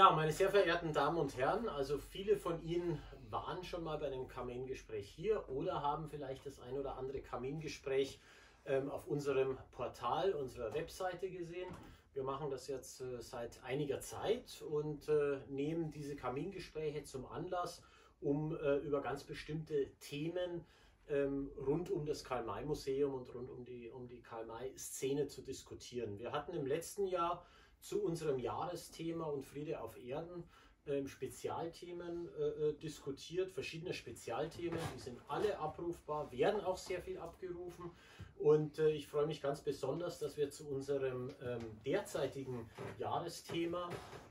Ja, meine sehr verehrten Damen und Herren, also viele von Ihnen waren schon mal bei einem Kamingespräch hier oder haben vielleicht das ein oder andere Kamingespräch ähm, auf unserem Portal, unserer Webseite gesehen. Wir machen das jetzt äh, seit einiger Zeit und äh, nehmen diese Kamingespräche zum Anlass, um äh, über ganz bestimmte Themen ähm, rund um das Karl-May-Museum und rund um die, um die Karl-May-Szene zu diskutieren. Wir hatten im letzten Jahr zu unserem Jahresthema und Friede auf Erden ähm, Spezialthemen äh, äh, diskutiert, verschiedene Spezialthemen, die sind alle abrufbar, werden auch sehr viel abgerufen und äh, ich freue mich ganz besonders, dass wir zu unserem ähm, derzeitigen Jahresthema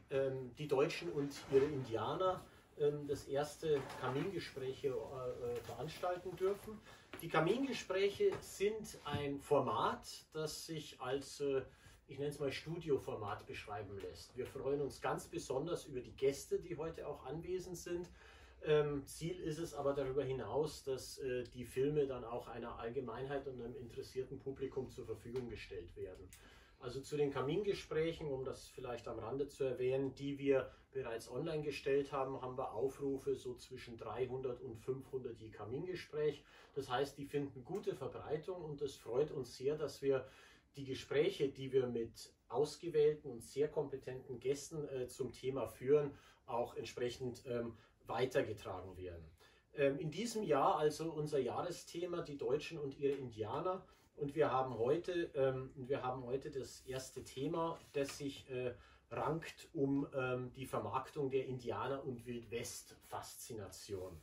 ähm, die Deutschen und ihre Indianer ähm, das erste Kamingespräche äh, äh, veranstalten dürfen. Die Kamingespräche sind ein Format, das sich als äh, ich nenne es mal Studioformat beschreiben lässt. Wir freuen uns ganz besonders über die Gäste, die heute auch anwesend sind. Ähm, Ziel ist es aber darüber hinaus, dass äh, die Filme dann auch einer Allgemeinheit und einem interessierten Publikum zur Verfügung gestellt werden. Also zu den Kamingesprächen, um das vielleicht am Rande zu erwähnen, die wir bereits online gestellt haben, haben wir Aufrufe so zwischen 300 und 500 je Kamingespräch. Das heißt, die finden gute Verbreitung und es freut uns sehr, dass wir die Gespräche, die wir mit ausgewählten und sehr kompetenten Gästen äh, zum Thema führen, auch entsprechend ähm, weitergetragen werden. Ähm, in diesem Jahr also unser Jahresthema die Deutschen und ihre Indianer. Und wir haben heute, ähm, wir haben heute das erste Thema, das sich äh, rankt um ähm, die Vermarktung der Indianer- und Wildwest-Faszination.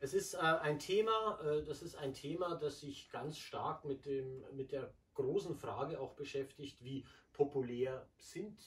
Es ist äh, ein Thema, äh, das ist ein Thema, das sich ganz stark mit, dem, mit der großen Frage auch beschäftigt, wie populär sind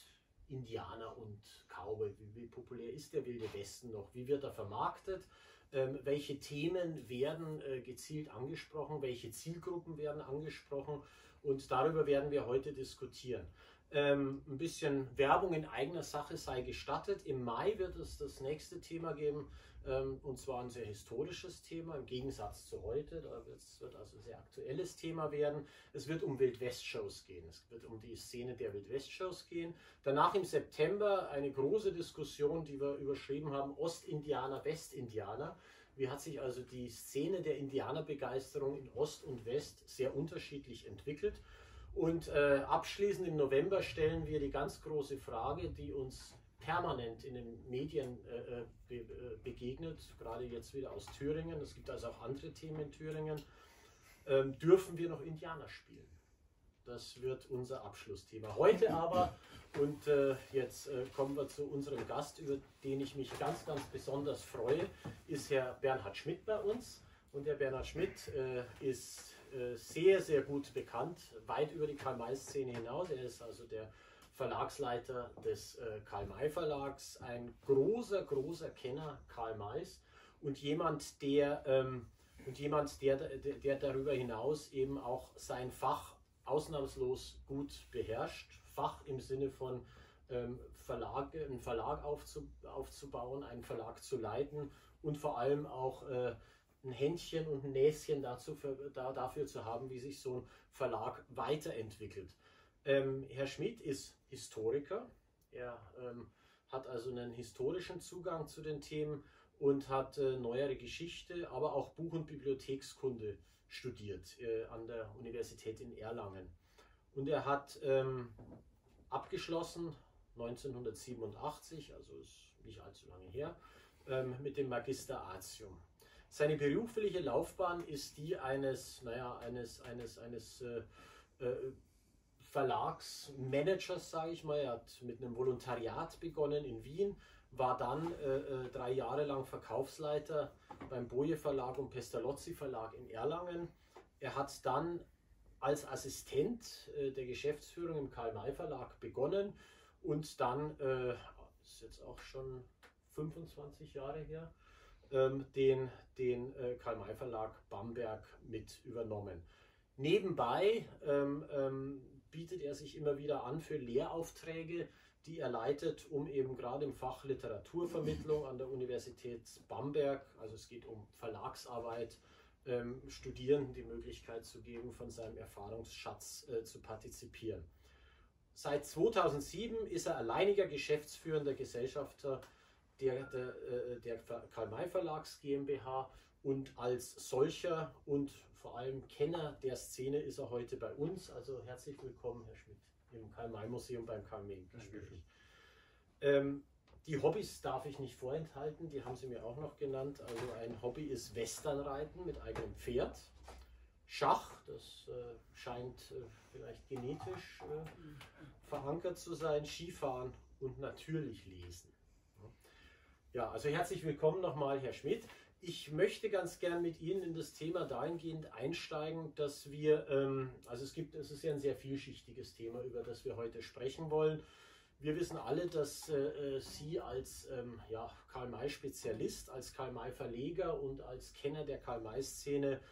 Indianer und Cowboy, wie, wie populär ist der Wilde Westen noch, wie wird er vermarktet, ähm, welche Themen werden äh, gezielt angesprochen, welche Zielgruppen werden angesprochen? Und darüber werden wir heute diskutieren. Ähm, ein bisschen Werbung in eigener Sache sei gestattet. Im Mai wird es das nächste Thema geben, ähm, und zwar ein sehr historisches Thema im Gegensatz zu heute. Da wird also ein sehr aktuelles Thema werden. Es wird um Wildwest-Shows gehen. Es wird um die Szene der Wildwest-Shows gehen. Danach im September eine große Diskussion, die wir überschrieben haben: Ostindianer, Westindianer. Wie hat sich also die Szene der Indianerbegeisterung in Ost und West sehr unterschiedlich entwickelt? Und äh, abschließend im November stellen wir die ganz große Frage, die uns permanent in den Medien äh, äh, be, äh, begegnet, gerade jetzt wieder aus Thüringen. Es gibt also auch andere Themen in Thüringen. Ähm, dürfen wir noch Indianer spielen? Das wird unser Abschlussthema. Heute aber, und äh, jetzt äh, kommen wir zu unserem Gast, über den ich mich ganz, ganz besonders freue, ist Herr Bernhard Schmidt bei uns. Und der Bernhard Schmidt äh, ist sehr, sehr gut bekannt, weit über die Karl-May-Szene hinaus. Er ist also der Verlagsleiter des äh, Karl May Verlags, ein großer, großer Kenner Karl Mays und jemand, der, ähm, und jemand der, der darüber hinaus eben auch sein Fach ausnahmslos gut beherrscht. Fach im Sinne von ähm, Verlag, einen Verlag aufzu, aufzubauen, einen Verlag zu leiten und vor allem auch äh, ein Händchen und ein Näschen dazu da, dafür zu haben, wie sich so ein Verlag weiterentwickelt. Ähm, Herr Schmidt ist Historiker. Er ähm, hat also einen historischen Zugang zu den Themen und hat äh, neuere Geschichte, aber auch Buch- und Bibliothekskunde studiert äh, an der Universität in Erlangen. Und er hat ähm, abgeschlossen 1987, also ist nicht allzu lange her, ähm, mit dem Magister Artium. Seine berufliche Laufbahn ist die eines, naja, eines, eines, eines äh, äh Verlagsmanagers, sage ich mal. Er hat mit einem Volontariat begonnen in Wien, war dann äh, äh, drei Jahre lang Verkaufsleiter beim Boje Verlag und Pestalozzi Verlag in Erlangen. Er hat dann als Assistent äh, der Geschäftsführung im Karl-May Verlag begonnen und dann, ist jetzt auch schon 25 Jahre her, den, den äh, Karl-May Verlag Bamberg mit übernommen. Nebenbei ähm, ähm, bietet er sich immer wieder an für Lehraufträge, die er leitet, um eben gerade im Fach Literaturvermittlung an der Universität Bamberg, also es geht um Verlagsarbeit, ähm, Studierenden die Möglichkeit zu geben, von seinem Erfahrungsschatz äh, zu partizipieren. seit 2007 ist er alleiniger geschäftsführender Gesellschafter der, der, äh, der Karl-May Verlags GmbH und als solcher und vor allem Kenner der Szene ist er heute bei uns. Also herzlich willkommen, Herr Schmidt, im Karl-May-Museum beim Karl-May-Gespräch. Ähm, die Hobbys darf ich nicht vorenthalten, die haben Sie mir auch noch genannt. Also ein Hobby ist Westernreiten mit eigenem Pferd. Schach, das äh, scheint äh, vielleicht genetisch äh, verankert zu sein, Skifahren und natürlich Lesen. Ja, also herzlich willkommen nochmal, Herr Schmidt. Ich möchte ganz gern mit Ihnen in das Thema dahingehend einsteigen, dass wir, ähm, also es gibt, es ist ja ein sehr vielschichtiges Thema, über das wir heute sprechen wollen. Wir wissen alle, dass äh, Sie als ähm, ja, Karl-May-Spezialist, als Karl-May-Verleger und als Kenner der Karl-May-Szene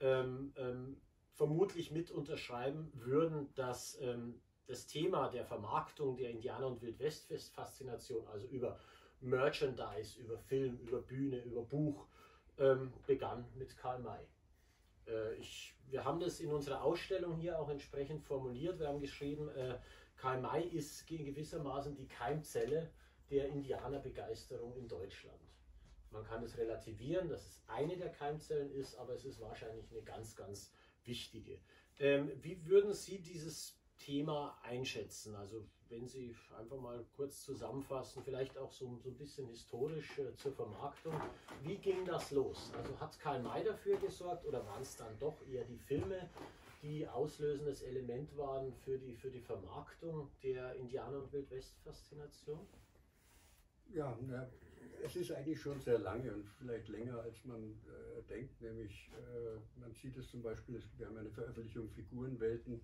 ähm, ähm, vermutlich mit unterschreiben würden, dass ähm, das Thema der Vermarktung der Indianer- und Wildwest-Faszination, also über Merchandise, über Film, über Bühne, über Buch, ähm, begann mit Karl May. Äh, ich, wir haben das in unserer Ausstellung hier auch entsprechend formuliert. Wir haben geschrieben, äh, Karl May ist gewissermaßen die Keimzelle der Indianerbegeisterung in Deutschland. Man kann es relativieren, dass es eine der Keimzellen ist, aber es ist wahrscheinlich eine ganz, ganz wichtige. Ähm, wie würden Sie dieses Thema einschätzen? Also wenn Sie einfach mal kurz zusammenfassen, vielleicht auch so, so ein bisschen historisch äh, zur Vermarktung. Wie ging das los? Also hat Karl May dafür gesorgt oder waren es dann doch eher die Filme, die auslösendes Element waren für die, für die Vermarktung der Indianer- und Wildwest-Faszination? Ja, ja, es ist eigentlich schon sehr lange und vielleicht länger, als man äh, denkt. Nämlich, äh, man sieht es zum Beispiel, wir haben eine Veröffentlichung Figurenwelten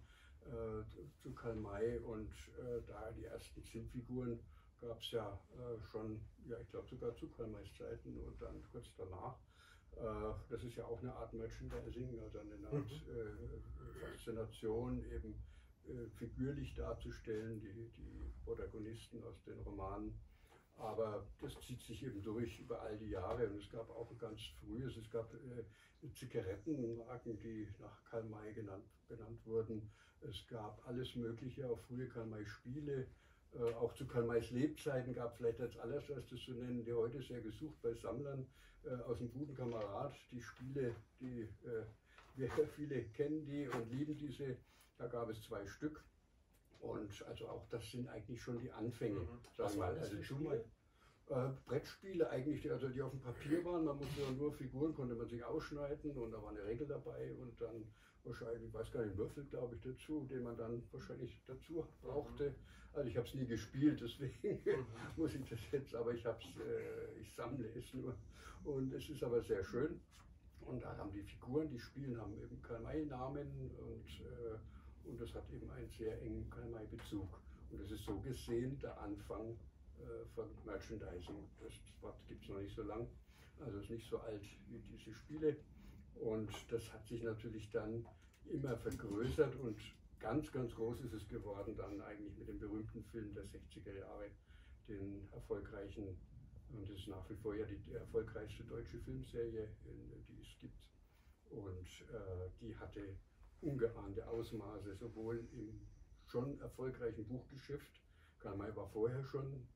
äh, zu Karl May und äh, da die ersten Zinnfiguren gab es ja äh, schon, ja, ich glaube sogar zu Karl Mays Zeiten und dann kurz danach. Äh, das ist ja auch eine Art Merchandising, also eine Art mhm. Faszination eben figürlich darzustellen, die, die Protagonisten aus den Romanen aber das zieht sich eben durch über all die Jahre und es gab auch ganz frühes, es gab äh, Zigarettenmarken, die nach Karl May genannt, benannt wurden. Es gab alles Mögliche, auch frühe Karl May Spiele. Äh, auch zu Karl Mays Lebzeiten gab vielleicht als allererstes zu nennen, die heute sehr gesucht bei Sammlern äh, aus dem guten Kamerad, die Spiele, die äh, wir viele kennen die und lieben diese. Da gab es zwei Stück. Und also auch das sind eigentlich schon die Anfänge. Mhm. Was mal. Also Spiele? Äh, Brettspiele eigentlich, die, also die auf dem Papier waren, man musste nur Figuren, konnte man sich ausschneiden und da war eine Regel dabei und dann wahrscheinlich, ich weiß gar nicht, einen Würfel, glaube ich, dazu, den man dann wahrscheinlich dazu brauchte. Mhm. Also ich habe es nie gespielt, deswegen mhm. muss ich das jetzt, aber ich habe äh, ich sammle es nur. Und es ist aber sehr schön. Und da haben die Figuren, die spielen, haben eben Karl-May-Namen und äh, und das hat eben einen sehr engen Kanai-Bezug. Und das ist so gesehen der Anfang äh, von Merchandising. Das Wort gibt es noch nicht so lang, also ist nicht so alt wie diese Spiele. Und das hat sich natürlich dann immer vergrößert und ganz, ganz groß ist es geworden dann eigentlich mit dem berühmten Film der 60er Jahre, den erfolgreichen, und das ist nach wie vor ja die, erfolgreichste deutsche Filmserie, die es gibt. Und äh, die hatte ungeahnte Ausmaße, sowohl im schon erfolgreichen Buchgeschäft. Karl May war vorher schon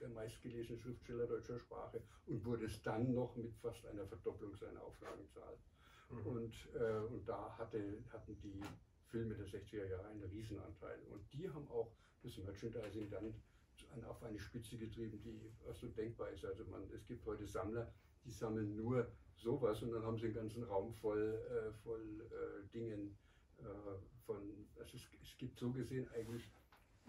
der meistgelesene Schriftsteller deutscher Sprache und wurde es dann noch mit fast einer Verdopplung seiner Auflagenzahl. Mhm. Und, äh, und da hatte, hatten die Filme der 60er Jahre einen Riesenanteil. Und die haben auch das Merchandising dann auf eine Spitze getrieben, die fast undenkbar ist. Also man, es gibt heute Sammler, die sammeln nur sowas und dann haben sie einen ganzen Raum voll, äh, voll äh, Dingen äh, von, also es, es, gibt so gesehen eigentlich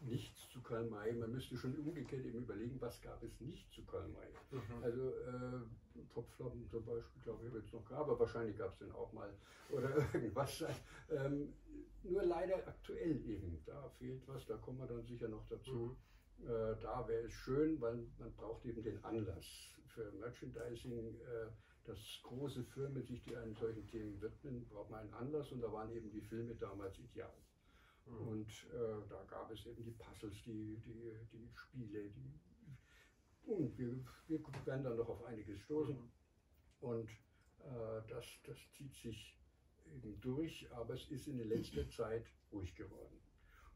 nichts zu Karl May. Man müsste schon umgekehrt eben überlegen, was gab es nicht zu Karl May. Mhm. Also äh, Topflappen zum Beispiel, glaube ich, wird es noch gab, aber wahrscheinlich gab es den auch mal oder irgendwas. Ähm, nur leider aktuell eben, da fehlt was, da kommen wir dann sicher noch dazu. Mhm. Äh, da wäre es schön, weil man braucht eben den Anlass für Merchandising. Äh, dass große Firmen sich die einen solchen Themen widmen, braucht man einen Anlass und da waren eben die Filme damals ideal. Mhm. Und äh, da gab es eben die Puzzles, die, die, die Spiele, die, und wir, wir werden dann noch auf einiges stoßen. Mhm. Und äh, das, das zieht sich eben durch, aber es ist in der letzten Zeit ruhig geworden.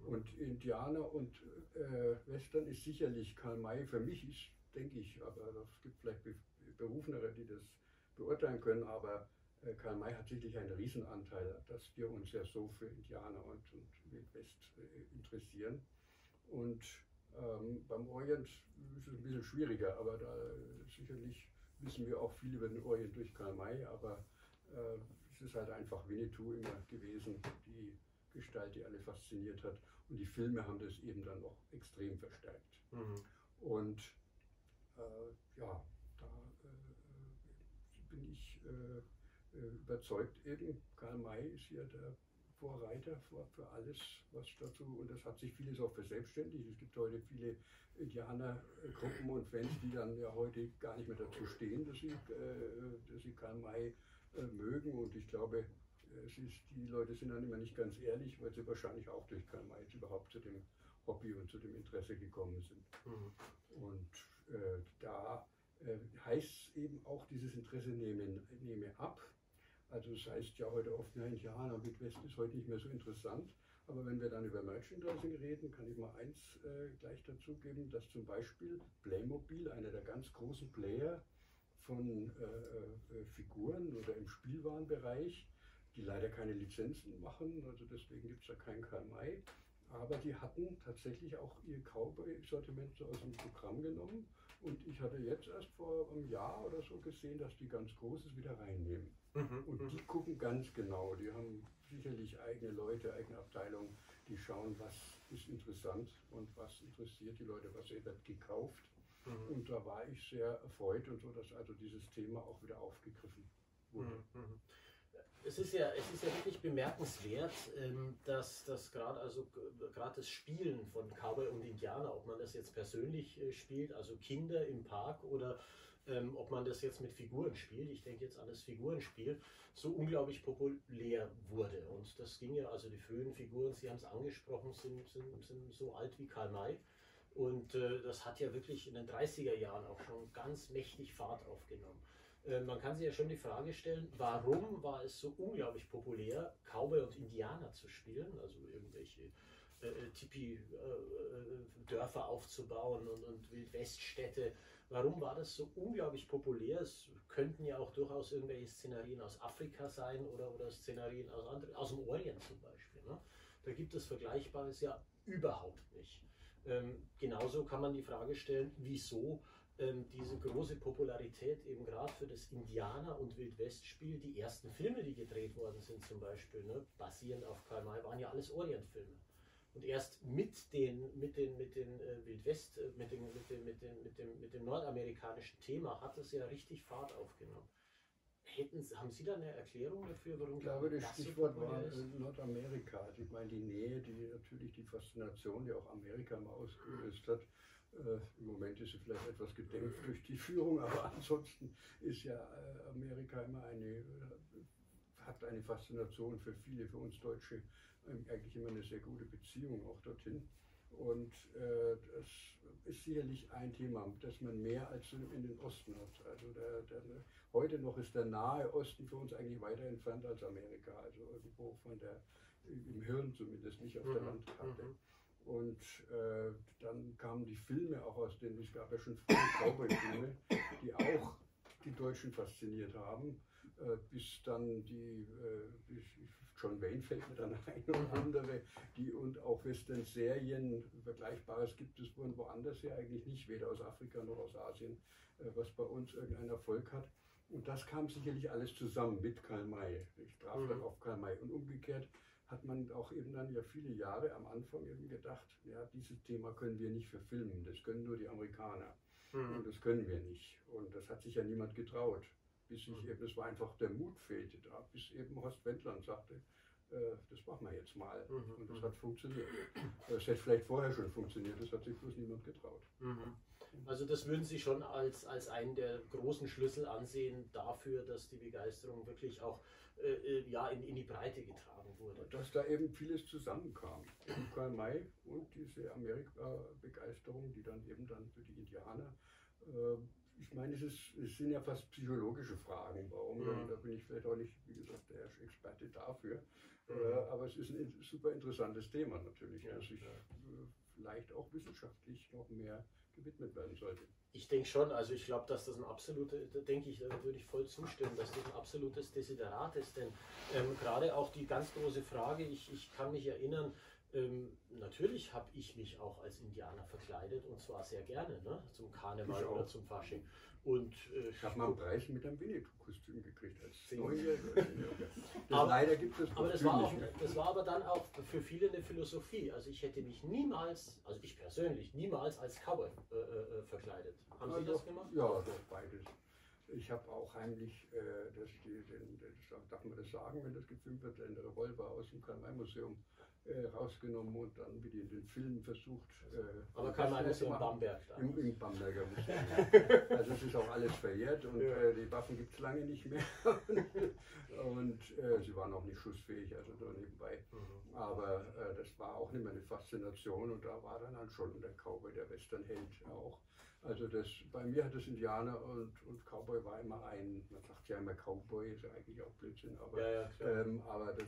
Und Indianer und äh, Western ist sicherlich Karl May, für mich ist, denke ich, aber es gibt vielleicht Berufenere, die das beurteilen können, aber Karl May hat sicherlich einen Riesenanteil, dass wir uns ja so für Indianer und, und Wildwest äh, interessieren. Und ähm, beim Orient ist es ein bisschen schwieriger, aber da sicherlich wissen wir auch viel über den Orient durch Karl May, aber äh, es ist halt einfach Winnetou immer gewesen, die Gestalt, die alle fasziniert hat. Und die Filme haben das eben dann noch extrem verstärkt. Mhm. Und äh, ja, da äh, bin ich äh, äh, überzeugt eben, Karl May ist hier der Vorreiter für, für alles, was dazu, und das hat sich vieles auch verselbstständigt. Es gibt heute viele Indianergruppen und Fans, die dann ja heute gar nicht mehr dazu stehen, dass sie, äh, dass sie Karl May äh, mögen. Und ich glaube, es ist, die Leute sind dann immer nicht ganz ehrlich, weil sie wahrscheinlich auch durch Karl May jetzt überhaupt zu dem Hobby und zu dem Interesse gekommen sind. Mhm. Und äh, da äh, heißt eben auch dieses Interesse nehme, nehme ab. Also das heißt ja heute oft, ja, Indianer und Midwest ist heute nicht mehr so interessant. Aber wenn wir dann über Merchandising reden, kann ich mal eins äh, gleich dazugeben, dass zum Beispiel Playmobil, einer der ganz großen Player von äh, äh, Figuren oder im Spielwarenbereich, die leider keine Lizenzen machen, also deswegen gibt es da kein KMI, aber die hatten tatsächlich auch ihr Cowboy-Sortiment so aus dem Programm genommen und ich hatte jetzt erst vor einem Jahr oder so gesehen, dass die ganz Großes wieder reinnehmen. Mhm, und die mhm. gucken ganz genau, die haben sicherlich eigene Leute, eigene Abteilungen, die schauen, was ist interessant und was interessiert die Leute, was wird gekauft. Mhm. Und da war ich sehr erfreut und so, dass also dieses Thema auch wieder aufgegriffen wurde. Mhm. mhm es ist ja, es ist ja wirklich bemerkenswert, ähm, dass das gerade also gerade das Spielen von Cowboy und Indianer, ob man das jetzt persönlich äh, spielt, also Kinder im Park oder ähm, ob man das jetzt mit Figuren spielt, ich denke jetzt an das Figurenspiel, so unglaublich populär wurde. Und das ging ja, also die frühen Figuren, Sie haben es angesprochen, sind, sind, sind so alt wie Karl May. Und äh, das hat ja wirklich in den 30er Jahren auch schon ganz mächtig Fahrt aufgenommen. Äh, man kann sich ja schon die Frage stellen, warum war es so unglaublich populär, Cowboy und Indianer zu spielen, also irgendwelche äh, äh Tipi-Dörfer äh, aufzubauen und, und Wildweststädte. Warum war das so unglaublich populär? Es könnten ja auch durchaus irgendwelche Szenarien aus Afrika sein oder, oder Szenarien aus, anderen, aus dem Orient zum Beispiel. Ne? Da gibt es Vergleichbares ja überhaupt nicht. Ähm, genauso kann man die Frage stellen, wieso ähm, diese große Popularität eben gerade für das Indianer- und Wildwestspiel. Die ersten Filme, die gedreht worden sind, zum Beispiel, ne, basierend auf Karl May, waren ja alles Orientfilme. Und erst mit den, mit den, mit den äh, Wildwest, äh, mit, den, mit, den, mit, den, mit, dem, mit dem nordamerikanischen Thema hat es ja richtig Fahrt aufgenommen. Hätten, haben Sie da eine Erklärung dafür, warum Ich glaube, das Stichwort war? Äh, Nordamerika. Also ich meine, die Nähe, die natürlich die Faszination, die auch Amerika mal ausgelöst hat, äh, Im Moment ist sie vielleicht etwas gedämpft durch die Führung, aber ansonsten ist ja äh, Amerika immer eine, hat eine Faszination für viele, für uns Deutsche, eigentlich immer eine sehr gute Beziehung auch dorthin. Und äh, das ist sicherlich ein Thema, das man mehr als in den Osten hat. Also der, der, heute noch ist der Nahe Osten für uns eigentlich weiter entfernt als Amerika, also irgendwo von der, im Hirn zumindest, nicht auf der mhm. Landkarte. Mhm. Und äh, dann kamen die Filme auch aus den, es gab ja schon viele Cowboy-Filme, die auch die Deutschen fasziniert haben, bis dann die, äh, John Wayne fällt mir dann ein und andere, die und auch Western-Serien, Vergleichbares gibt es woanders ja eigentlich nicht, weder aus Afrika noch aus Asien, äh, was bei uns irgendeinen Erfolg hat. Und das kam sicherlich alles zusammen mit Karl May. Ich traf mhm. dann auf Karl May. Und umgekehrt hat man auch eben dann ja viele Jahre am Anfang eben gedacht, ja, dieses Thema können wir nicht verfilmen, das können nur die Amerikaner. Mhm. Und das können wir nicht. Und das hat sich ja niemand getraut. Bis ich mhm. eben, das war einfach der Mut fehlte da, bis eben Horst Wendland sagte, äh, das machen wir jetzt mal. Mhm. Und das hat funktioniert. Das hätte vielleicht vorher schon funktioniert, das hat sich bloß niemand getraut. Mhm. Also das würden Sie schon als, als einen der großen Schlüssel ansehen dafür, dass die Begeisterung wirklich auch äh, äh ja, in, in die Breite getragen wurde. Dass da eben vieles zusammenkam. Karl May und diese Amerika-Begeisterung, die dann eben dann für die Indianer. Äh, ich meine, es, ist, es sind ja fast psychologische Fragen. Warum? Mhm. Da bin ich vielleicht auch nicht, wie gesagt, der Experte dafür. Mhm. Äh, aber es ist ein super interessantes Thema natürlich, ja, das sich ja. Äh, vielleicht auch wissenschaftlich noch mehr gewidmet werden sollte. Ich denke schon, also ich glaube, dass das ein absolutes, da denke ich, da würde ich voll zustimmen, dass das ein absolutes Desiderat ist, denn ähm, gerade auch die ganz große Frage, ich, ich kann mich erinnern, ähm, natürlich habe ich mich auch als Indianer verkleidet und zwar sehr gerne, ne? zum Karneval oder zum Fasching. Und, äh, ich habe mal einen Preis mit einem Winnetou-Kostüm gekriegt als Neunjähriger. aber, leider gibt es aber das war, auch, das war aber dann auch für viele eine Philosophie. Also ich hätte mich niemals, also ich persönlich, niemals als Cowboy äh, äh, verkleidet. Haben also, Sie das gemacht? Ja, doch, beides. Ich habe auch heimlich, äh, das, die, den, das, darf man das sagen, wenn das gefilmt wird, den Revolver aus dem Karl-May-Museum äh, rausgenommen und dann wie in den Filmen versucht. Äh, Aber in Bamberg da? Im, Im Bamberger Museum. also es ist auch alles verjährt und ja. äh, die Waffen gibt es lange nicht mehr. und äh, sie waren auch nicht schussfähig, also so nebenbei. Mhm. Aber äh, das war auch nicht mehr eine Faszination und da war dann halt schon der Cowboy, der Westernheld auch. Also das, bei mir hat das Indianer und, und Cowboy war immer ein, man sagt ja immer Cowboy, ist ja eigentlich auch Blödsinn, aber, ja, ja, ähm, aber das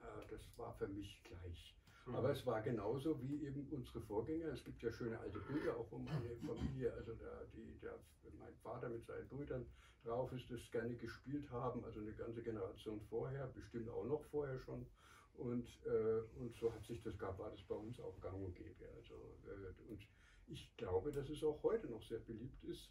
äh, das war für mich gleich. Mhm. Aber es war genauso wie eben unsere Vorgänger. Es gibt ja schöne alte Bilder, auch wo meine Familie, also der, die, der, mein Vater mit seinen Brüdern drauf ist, das gerne gespielt haben. Also eine ganze Generation vorher, bestimmt auch noch vorher schon. Und, äh, und so hat sich das gab, war das bei uns auch gang und gäbe. Also, äh, und ich glaube, dass es auch heute noch sehr beliebt ist.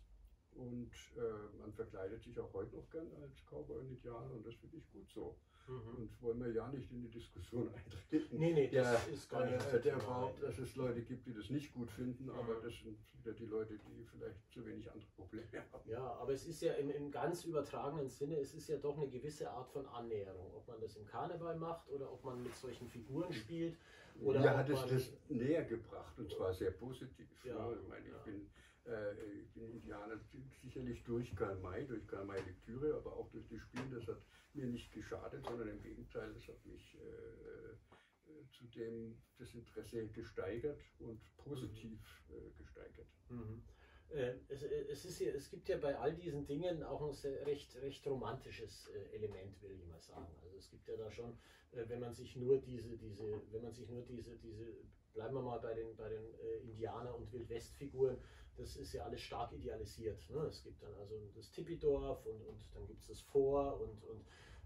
Und äh, man verkleidet sich auch heute noch gern als Cowboy und Indianer und das finde ich gut so. Mhm. Und wollen wir ja nicht in die Diskussion eintreten. Nee, nee, das der, ist gar nicht äh, der Behauptet, dass es Leute gibt, die das nicht gut finden, mhm. aber das sind wieder die Leute, die vielleicht zu wenig andere Probleme haben. Ja, aber es ist ja im, im ganz übertragenen Sinne, es ist ja doch eine gewisse Art von Annäherung. Ob man das im Karneval macht oder ob man mit solchen Figuren spielt. Oder Mir hat es das näher gebracht und zwar sehr positiv. Ja, ne? Ich meine, ich ja. bin äh, ich bin Indianer sicherlich durch Karl May, durch Karl May Lektüre, aber auch durch das Spielen. Das hat mir nicht geschadet, sondern im Gegenteil, das hat mich äh, äh, zudem das Interesse gesteigert und positiv äh, gesteigert. Mhm. Äh, es, äh, es, ist ja, es gibt ja bei all diesen Dingen auch ein recht, recht romantisches Element, will ich mal sagen. Also es gibt ja da schon, wenn man sich nur diese, diese, wenn man sich nur diese, diese, bleiben wir mal bei den, bei den Indianer- und Wildwestfiguren, das ist ja alles stark idealisiert. Ne? Es gibt dann also das Tippidorf und, und dann gibt es das Vor und, und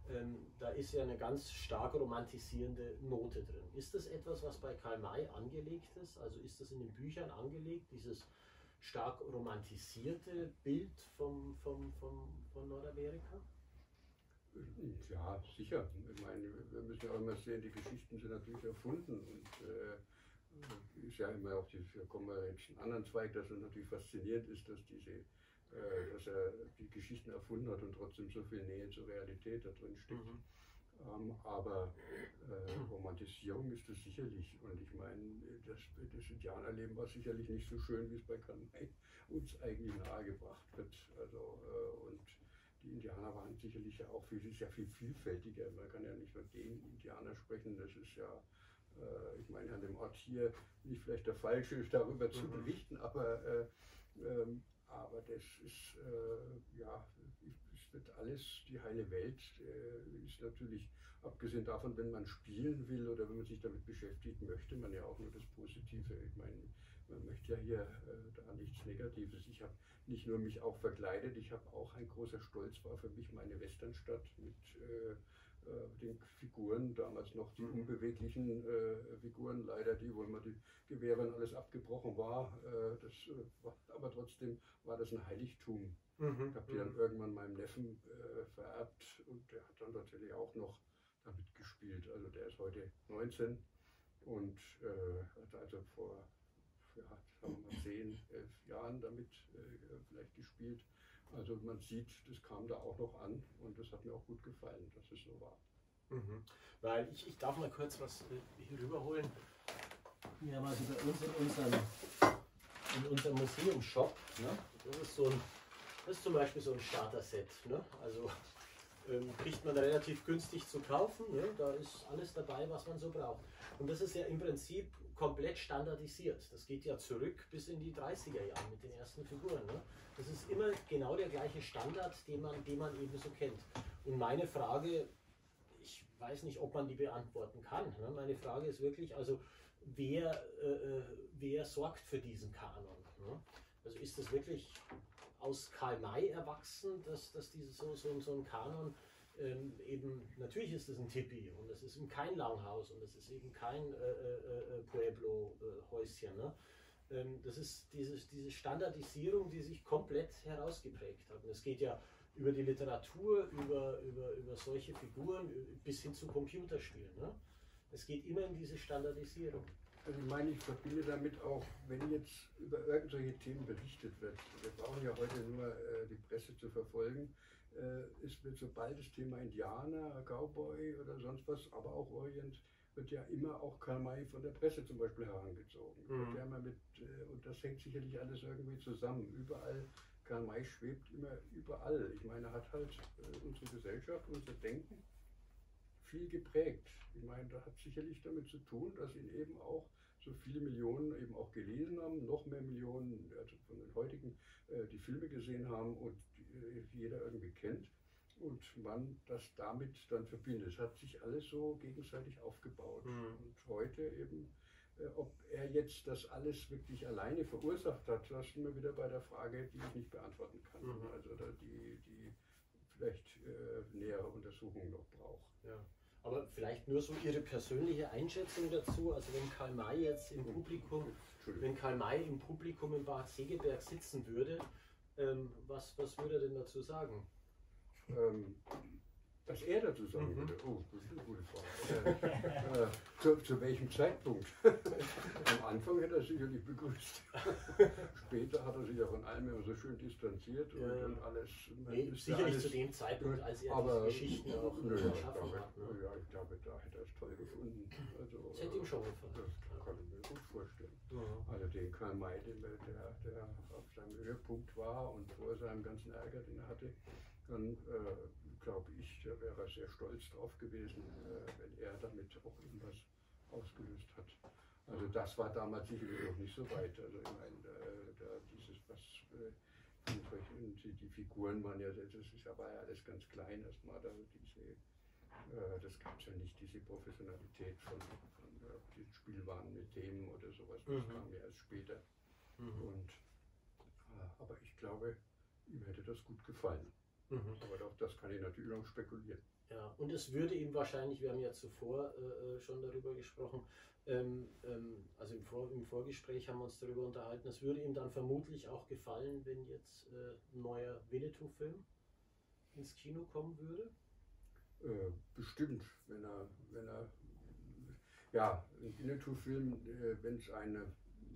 ähm, da ist ja eine ganz stark romantisierende Note drin. Ist das etwas, was bei Karl May angelegt ist? Also ist das in den Büchern angelegt, dieses stark romantisierte Bild vom, vom, vom, von Nordamerika? Ja, sicher. Ich meine, wir müssen ja auch immer sehen, die Geschichten sind natürlich erfunden und äh, ist ja immer auch, die, da kommen wir jetzt einen anderen Zweig, dass es natürlich faszinierend ist, dass diese äh, dass er die Geschichten erfunden hat und trotzdem so viel Nähe zur Realität da drin steckt. Mhm. Ähm, aber äh, Romantisierung ist es sicherlich. Und das, Indianerleben war sicherlich nicht so schön, wie es bei Kanai uns eigentlich nahegebracht wird. Also, äh, und die Indianer waren sicherlich auch viel, sehr viel vielfältiger. Man kann ja nicht nur den Indianer sprechen, das ist ja äh, ich meine, an dem Ort hier bin ich vielleicht der Falsche, darüber mhm. zu berichten, aber, äh, ähm, aber das ist, äh, ja, es wird alles, die heile Welt äh, ist natürlich, abgesehen davon, wenn man spielen will oder wenn man sich damit beschäftigt, möchte man ja auch nur das Positive. Ich meine, man möchte ja hier äh, da nichts Negatives. Ich habe nicht nur mich auch verkleidet, ich habe auch ein großer Stolz war für mich meine Westernstadt mit äh, äh, den Figuren, damals noch die mhm. unbeweglichen äh, Figuren, leider die, wo immer die Gewehre und alles abgebrochen war. Äh, das, äh, war aber trotzdem war das ein Heiligtum. Mhm. Ich habe die dann mhm. irgendwann meinem Neffen äh, vererbt und der hat dann natürlich auch noch damit gespielt. Also der ist heute 19 und äh, hat also vor ja, sagen wir mal 10, 11 Jahren damit vielleicht gespielt. Also man sieht, das kam da auch noch an und das hat mir auch gut gefallen, dass es so war. Mhm. Weil ich, ich darf mal kurz was äh, hier rüberholen. Wir haben also bei uns in unserem, in unserem Museumshop, ne? das, ist so ein, das ist zum Beispiel so ein Starter-Set. Ne? Also kriegt man relativ günstig zu kaufen. Ne? Da ist alles dabei, was man so braucht. Und das ist ja im Prinzip komplett standardisiert. Das geht ja zurück bis in die 30er Jahre mit den ersten Figuren. Ne? Das ist immer genau der gleiche Standard, den man, den man eben so kennt. Und meine Frage ich weiß nicht, ob man die beantworten kann. Ne? Meine Frage ist wirklich, also wer, äh, äh, wer sorgt für diesen Kanon? Ne? Also ist das wirklich aus Karl May erwachsen, dass, dass dieses so, so, so ein Kanon ähm, eben, natürlich ist es ein Tipi und es ist eben kein Langhaus und es ist eben kein äh, äh, äh Pueblo-Häuschen. Ne? Ähm, das ist dieses, diese Standardisierung, die sich komplett herausgeprägt hat. Und es geht ja über die Literatur, über, über, über solche Figuren bis hin zu Computerspielen. Ne? Es geht immer in diese Standardisierung. Also ich meine, ich verbinde damit auch, wenn jetzt über irgendwelche Themen berichtet wird, wir brauchen ja heute nur äh, die Presse zu verfolgen, äh, ist wird sobald das Thema Indianer, Cowboy oder sonst was, aber auch Orient, wird ja immer auch Karl May von der Presse zum Beispiel herangezogen. Mhm. Ja mit, äh, und das hängt sicherlich alles irgendwie zusammen. Überall, Karl May schwebt immer überall. Ich meine, er hat halt äh, unsere Gesellschaft, unser Denken viel geprägt. Ich meine, das hat sicherlich damit zu tun, dass ihn eben auch so viele Millionen eben auch gelesen haben, noch mehr Millionen also von den heutigen, äh, die Filme gesehen haben und die, jeder irgendwie kennt und man das damit dann verbindet. Es hat sich alles so gegenseitig aufgebaut. Mhm. Und heute eben, äh, ob er jetzt das alles wirklich alleine verursacht hat, das sind wir wieder bei der Frage, die ich nicht beantworten kann. Mhm. Also die, die vielleicht äh, nähere Untersuchungen noch braucht. Ja. Aber vielleicht nur so Ihre persönliche Einschätzung dazu. Also wenn Karl May jetzt im Publikum, wenn Karl May im Publikum im Bad Segeberg sitzen würde, ähm, was, was würde er denn dazu sagen? Ähm, was er dazu sagen mhm. würde? Oh, das ist eine gute Frage. Äh, zu, zu, welchem Zeitpunkt? Am Anfang hätte er sicherlich begrüßt. Später hat er sich ja von allem immer so schön distanziert und, ja. und alles. Nee, sicherlich alles, zu dem Zeitpunkt, als er aber, diese Geschichten auch nö, geschaffen hat. Ne? Ja, ich glaube, da hätte er es toll gefunden. Also, das hätte ihm schon gefallen. Das kann ich mir gut vorstellen. Ja. Also den Karl May, der, der auf seinem Höhepunkt war und vor seinem ganzen Ärger, den er hatte, dann äh, glaube ich, da wäre er sehr stolz drauf gewesen, äh, wenn er damit auch irgendwas ausgelöst hat. Also das war damals sicherlich noch nicht so weit. Also ich meine, äh, da dieses, was äh, die, Figuren waren ja, das ist aber ja alles ganz klein erstmal, da diese, das gab es ja nicht, diese Professionalität von, von äh, Spielwaren mit Themen oder sowas, das mhm. kam ja erst später. Mhm. Und, aber ich glaube, ihm hätte das gut gefallen. Mhm. Aber auf das kann ich natürlich noch spekulieren. Ja, und es würde ihm wahrscheinlich, wir haben ja zuvor äh, äh, schon darüber gesprochen, ähm, ähm, also im, Vor im, Vorgespräch haben wir uns darüber unterhalten, es würde ihm dann vermutlich auch gefallen, wenn jetzt äh, ein neuer Winnetou-Film ins Kino kommen würde? Äh, bestimmt, wenn er, wenn er, ja, ein Winnetou-Film, äh, wenn es eine,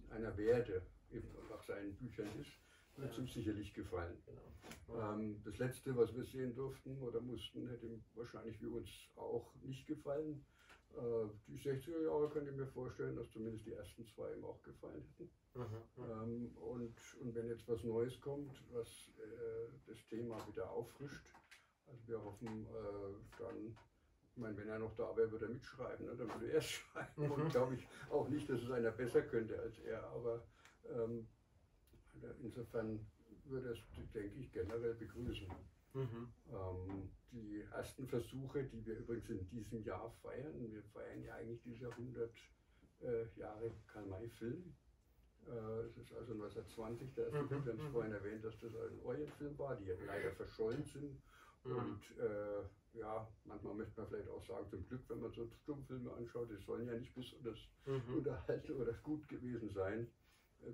einer werde, eben nach seinen Büchern ist, wird es ihm sicherlich gefallen. Genau. Ähm, das letzte, was wir sehen durften oder mussten, hätte ihm wahrscheinlich wie uns auch nicht gefallen. Äh, die 60er Jahre könnte ich mir vorstellen, dass zumindest die ersten zwei ihm auch gefallen hätten. Mhm, ähm, und, und wenn jetzt was Neues kommt, was äh, das Thema wieder auffrischt, also wir hoffen äh, dann, ich meine, wenn er noch da wäre, würde er mitschreiben, ne? dann würde er schreiben. Mhm. Und glaube ich auch nicht, dass es einer besser könnte als er, aber ähm, Insofern würde es, denke ich, generell begrüßen. Mhm. Ähm, die ersten Versuche, die wir übrigens in diesem Jahr feiern, wir feiern ja eigentlich diese 100 äh, Jahre Karl-May-Film. Äh, es ist also 1920 der erste mhm. Wir haben es mhm. vorhin erwähnt, dass das ein Orient-Film war, die leider verschollen sind. Mhm. Und äh, ja, manchmal möchte man vielleicht auch sagen, zum Glück, wenn man so Stummfilme anschaut, die sollen ja nicht besonders mhm. unterhalten oder gut gewesen sein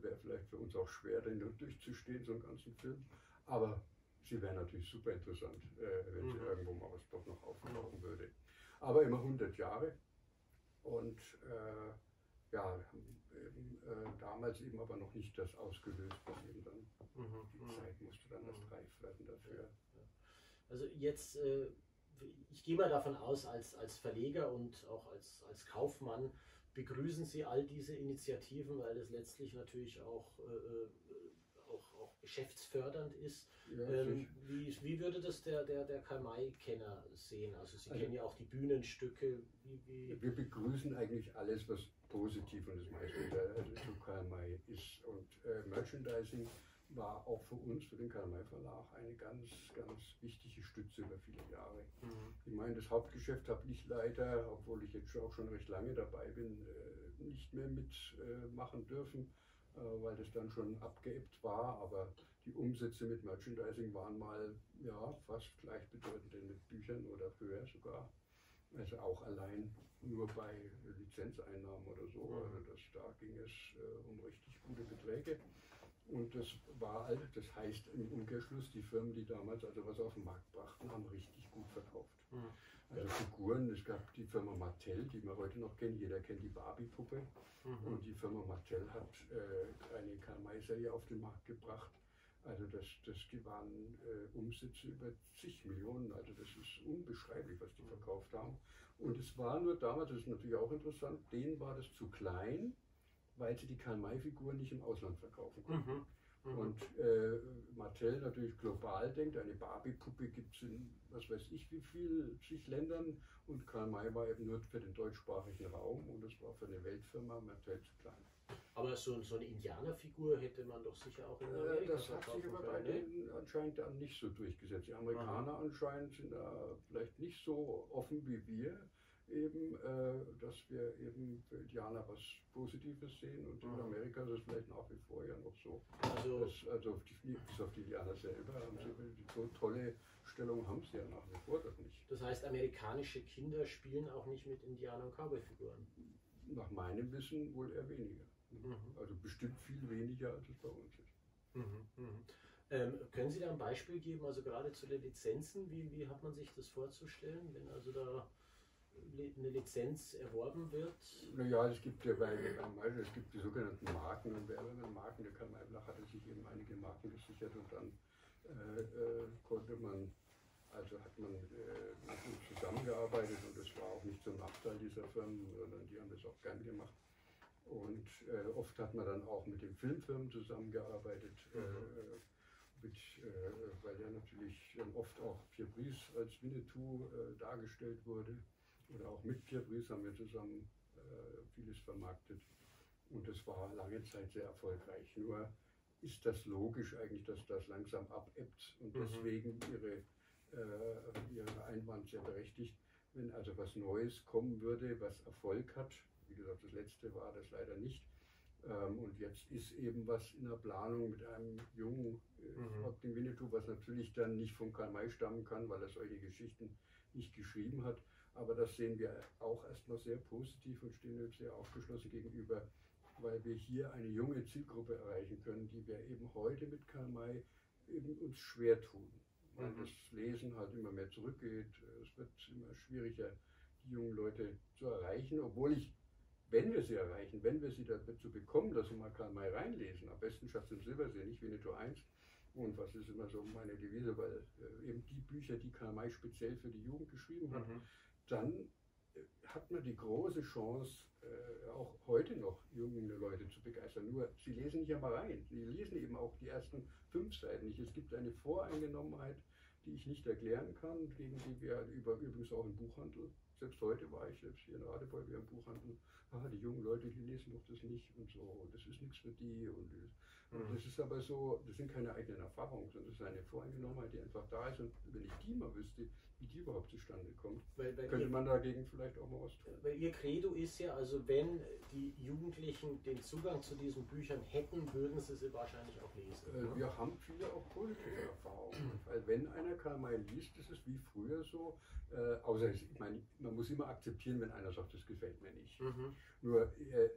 wäre vielleicht für uns auch schwer, den durchzustehen, so einen ganzen Film. Aber sie wäre natürlich super interessant, äh, wenn mhm. sie irgendwo mal was doch noch auftauchen mhm. würde. Aber immer 100 Jahre. Und äh, ja, eben, äh, damals eben aber noch nicht das ausgelöst, was eben dann mhm. die mhm. Zeit musste dann das mhm. reif werden dafür. Also jetzt, äh, ich gehe mal davon aus, als, als Verleger und auch als, als Kaufmann, begrüßen Sie all diese Initiativen, weil das letztlich natürlich auch, äh, äh, auch, auch geschäftsfördernd ist. Ja, ähm, wie, wie würde das der, der, der Karl-May-Kenner sehen? Also Sie also, kennen ja auch die Bühnenstücke. Wie, wie wir begrüßen eigentlich alles, was positiv und das meiste zu Karl-May ist. Und äh, Merchandising war auch für uns, für den Karl-May Verlag, eine ganz, ganz wichtige Stütze über viele Jahre. Mhm. Ich meine, das Hauptgeschäft habe ich leider, obwohl ich jetzt auch schon recht lange dabei bin, äh, nicht mehr mitmachen dürfen, äh, weil das dann schon abgeebbt war. Aber die Umsätze mit Merchandising waren mal ja, fast gleichbedeutend mit Büchern oder höher sogar. Also auch allein nur bei Lizenzeinnahmen oder so. Mhm. Also das, da ging es äh, um richtig gute Beträge. Und das war halt, das heißt im Umkehrschluss, die Firmen, die damals also was auf den Markt brachten, haben richtig gut verkauft. Mhm. Also Figuren, es gab die Firma Mattel, die wir heute noch kennen, jeder kennt die Barbie-Puppe. Mhm. Und die Firma Mattel hat äh, eine Karl-May-Serie auf den Markt gebracht. Also das, das die waren äh, Umsätze über zig Millionen, also das ist unbeschreiblich, was die verkauft haben. Und es war nur damals, das ist natürlich auch interessant, denen war das zu klein, weil sie die Karl-May-Figuren nicht im Ausland verkaufen konnten. Mhm. Mhm. Und äh, Mattel natürlich global denkt, eine Barbie-Puppe gibt es in was weiß ich wie viel zig Ländern und Karl May war eben nur für den deutschsprachigen Raum und es war für eine Weltfirma Mattel zu klein. Aber so, so eine Indianerfigur hätte man doch sicher auch in äh, Amerika Das hat sich aber bei denen anscheinend dann nicht so durchgesetzt. Die Amerikaner Aha. anscheinend sind da vielleicht nicht so offen wie wir eben, äh, dass wir eben für Indianer was Positives sehen und in Amerika ist es vielleicht nach wie vor ja noch so. Also, dass, also auf die, bis auf die Indianer selber haben sie so tolle Stellung haben sie ja nach wie vor doch nicht. Das heißt, amerikanische Kinder spielen auch nicht mit Indianer- und Cowboy-Figuren? Nach meinem Wissen wohl eher weniger. Mhm. Also bestimmt viel weniger, als es bei uns ist. Mhm. Mhm. Ähm, können Sie da ein Beispiel geben, also gerade zu den Lizenzen, wie, wie hat man sich das vorzustellen, wenn also da eine Lizenz erworben wird? Naja, es gibt ja bei, also es gibt die sogenannten Marken und Werbemarken. Der Karl Maybach hatte sich eben einige Marken gesichert und dann äh, äh, konnte man, also hat man äh, zusammengearbeitet und das war auch nicht zum Nachteil dieser Firmen, sondern die haben das auch gern gemacht. Und äh, oft hat man dann auch mit den Filmfirmen zusammengearbeitet. Mhm. Äh, mit, äh, weil ja natürlich oft auch Pierre Brice als Winnetou dargestellt wurde oder auch mit Pierre Brice haben wir zusammen äh, vieles vermarktet. Und das war lange Zeit sehr erfolgreich. Nur ist das logisch eigentlich, dass das langsam abebbt und mhm. deswegen ihre, äh, ihre Einwand sehr berechtigt. Wenn also was Neues kommen würde, was Erfolg hat, wie gesagt, das letzte war das leider nicht. Ähm, und jetzt ist eben was in der Planung mit einem jungen äh, mhm. Winnetou, was natürlich dann nicht von Karl May stammen kann, weil er solche Geschichten nicht geschrieben hat. Aber das sehen wir auch erstmal sehr positiv und stehen dem sehr aufgeschlossen gegenüber, weil wir hier eine junge Zielgruppe erreichen können, die wir eben heute mit Karl May eben uns schwer tun. Weil mhm. das Lesen halt immer mehr zurückgeht. Es wird immer schwieriger, die jungen Leute zu erreichen, obwohl ich, wenn wir sie erreichen, wenn wir sie dazu bekommen, dass sie mal Karl May reinlesen, am besten Schatz im Silbersee, nicht Winnetou 1, und was ist immer so meine Devise, weil äh, eben die Bücher, die Karl May speziell für die Jugend geschrieben hat, mhm dann äh, hat man die große Chance, äh, auch heute noch junge Leute zu begeistern. Nur, sie lesen nicht einmal rein. Sie lesen eben auch die ersten fünf Seiten nicht. Es gibt eine Voreingenommenheit, die ich nicht erklären kann, gegen die wir über, übrigens auch im Buchhandel, selbst heute war ich selbst hier in Radebeul, wir im Buchhandel, ah, die jungen Leute, die lesen doch das nicht und so, und das ist nichts für die. Und, und mhm. das ist aber so, das sind keine eigenen Erfahrungen, sondern das ist eine Voreingenommenheit, die einfach da ist. Und wenn ich die mal wüsste, wie die überhaupt zustande kommt. Weil, weil Könnte ihr, man dagegen vielleicht auch mal was tun. Weil Ihr Credo ist ja, also wenn die Jugendlichen den Zugang zu diesen Büchern hätten, würden sie sie wahrscheinlich auch lesen. Äh? Wir haben viele auch positive Erfahrungen. weil wenn einer Karl May liest, ist es wie früher so, äh, außer ich meine, man muss immer akzeptieren, wenn einer sagt, das gefällt mir nicht. Mhm. Nur äh,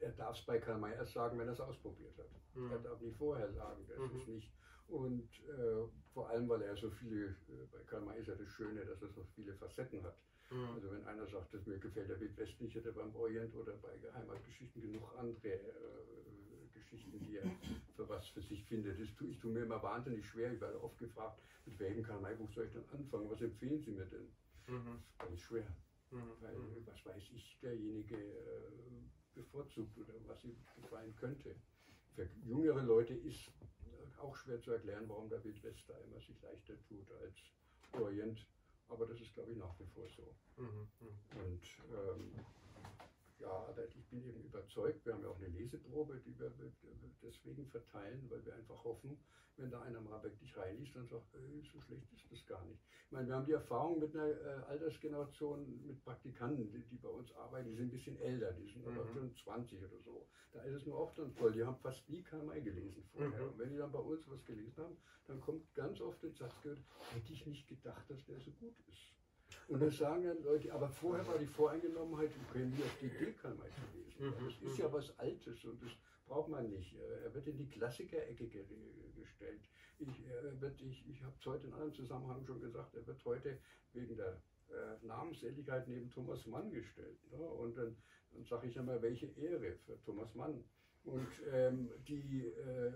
er darf es bei Karl May erst sagen, wenn er es ausprobiert hat. Mhm. Er darf nicht vorher sagen, das mhm. ist nicht und äh, vor allem, weil er so viele, äh, bei Karl May ist ja das Schöne, dass er so viele Facetten hat. Mhm. Also wenn einer sagt, dass mir gefällt der Wild West nicht, hat er beim Orient oder bei Heimatgeschichten genug andere äh, Geschichten, die er für was für sich findet. Das tue, ich tue mir immer wahnsinnig schwer. Ich werde oft gefragt, mit welchem Karl May Buch soll ich denn anfangen? Was empfehlen Sie mir denn? Mhm. Das ist ganz schwer. Mhm. Weil, mhm. was weiß ich, derjenige äh, bevorzugt oder was ihm gefallen könnte. Für jüngere Leute ist auch schwer zu erklären, warum der Wildwest da immer sich leichter tut als Orient. Aber das ist, glaube ich, nach wie vor so. Mhm, mh. Und ähm, ja, aber ich bin eben überzeugt, wir haben ja auch eine Leseprobe, die wir deswegen verteilen, weil wir einfach hoffen, wenn da einer mal wirklich reinliest und sagt, äh, so schlecht ist das gar nicht. Ich meine, wir haben die Erfahrung mit einer äh, Altersgeneration, mit Praktikanten, die, die, bei uns arbeiten, die sind ein bisschen älter, die sind mhm. schon 20 oder so. Da ist es nur oft dann toll, die haben fast nie KMI gelesen vorher. Mhm. Und wenn die dann bei uns was gelesen haben, dann kommt ganz oft der Satz gehört, hätte ich nicht gedacht, dass der so gut ist. Und das sagen dann Leute, aber vorher war die Voreingenommenheit, können nie auf die Idee KMI zu lesen. Mhm. Das ist ja mhm. was Altes und das braucht man nicht. Er wird in die Klassiker-Ecke gestellt. Ich, er wird, ich, ich habe es heute in einem Zusammenhang schon gesagt, er wird heute wegen der äh, Namensseligkeit neben Thomas Mann gestellt. Ne? Und dann, dann sage ich immer, welche Ehre für Thomas Mann. Und ähm, die, äh,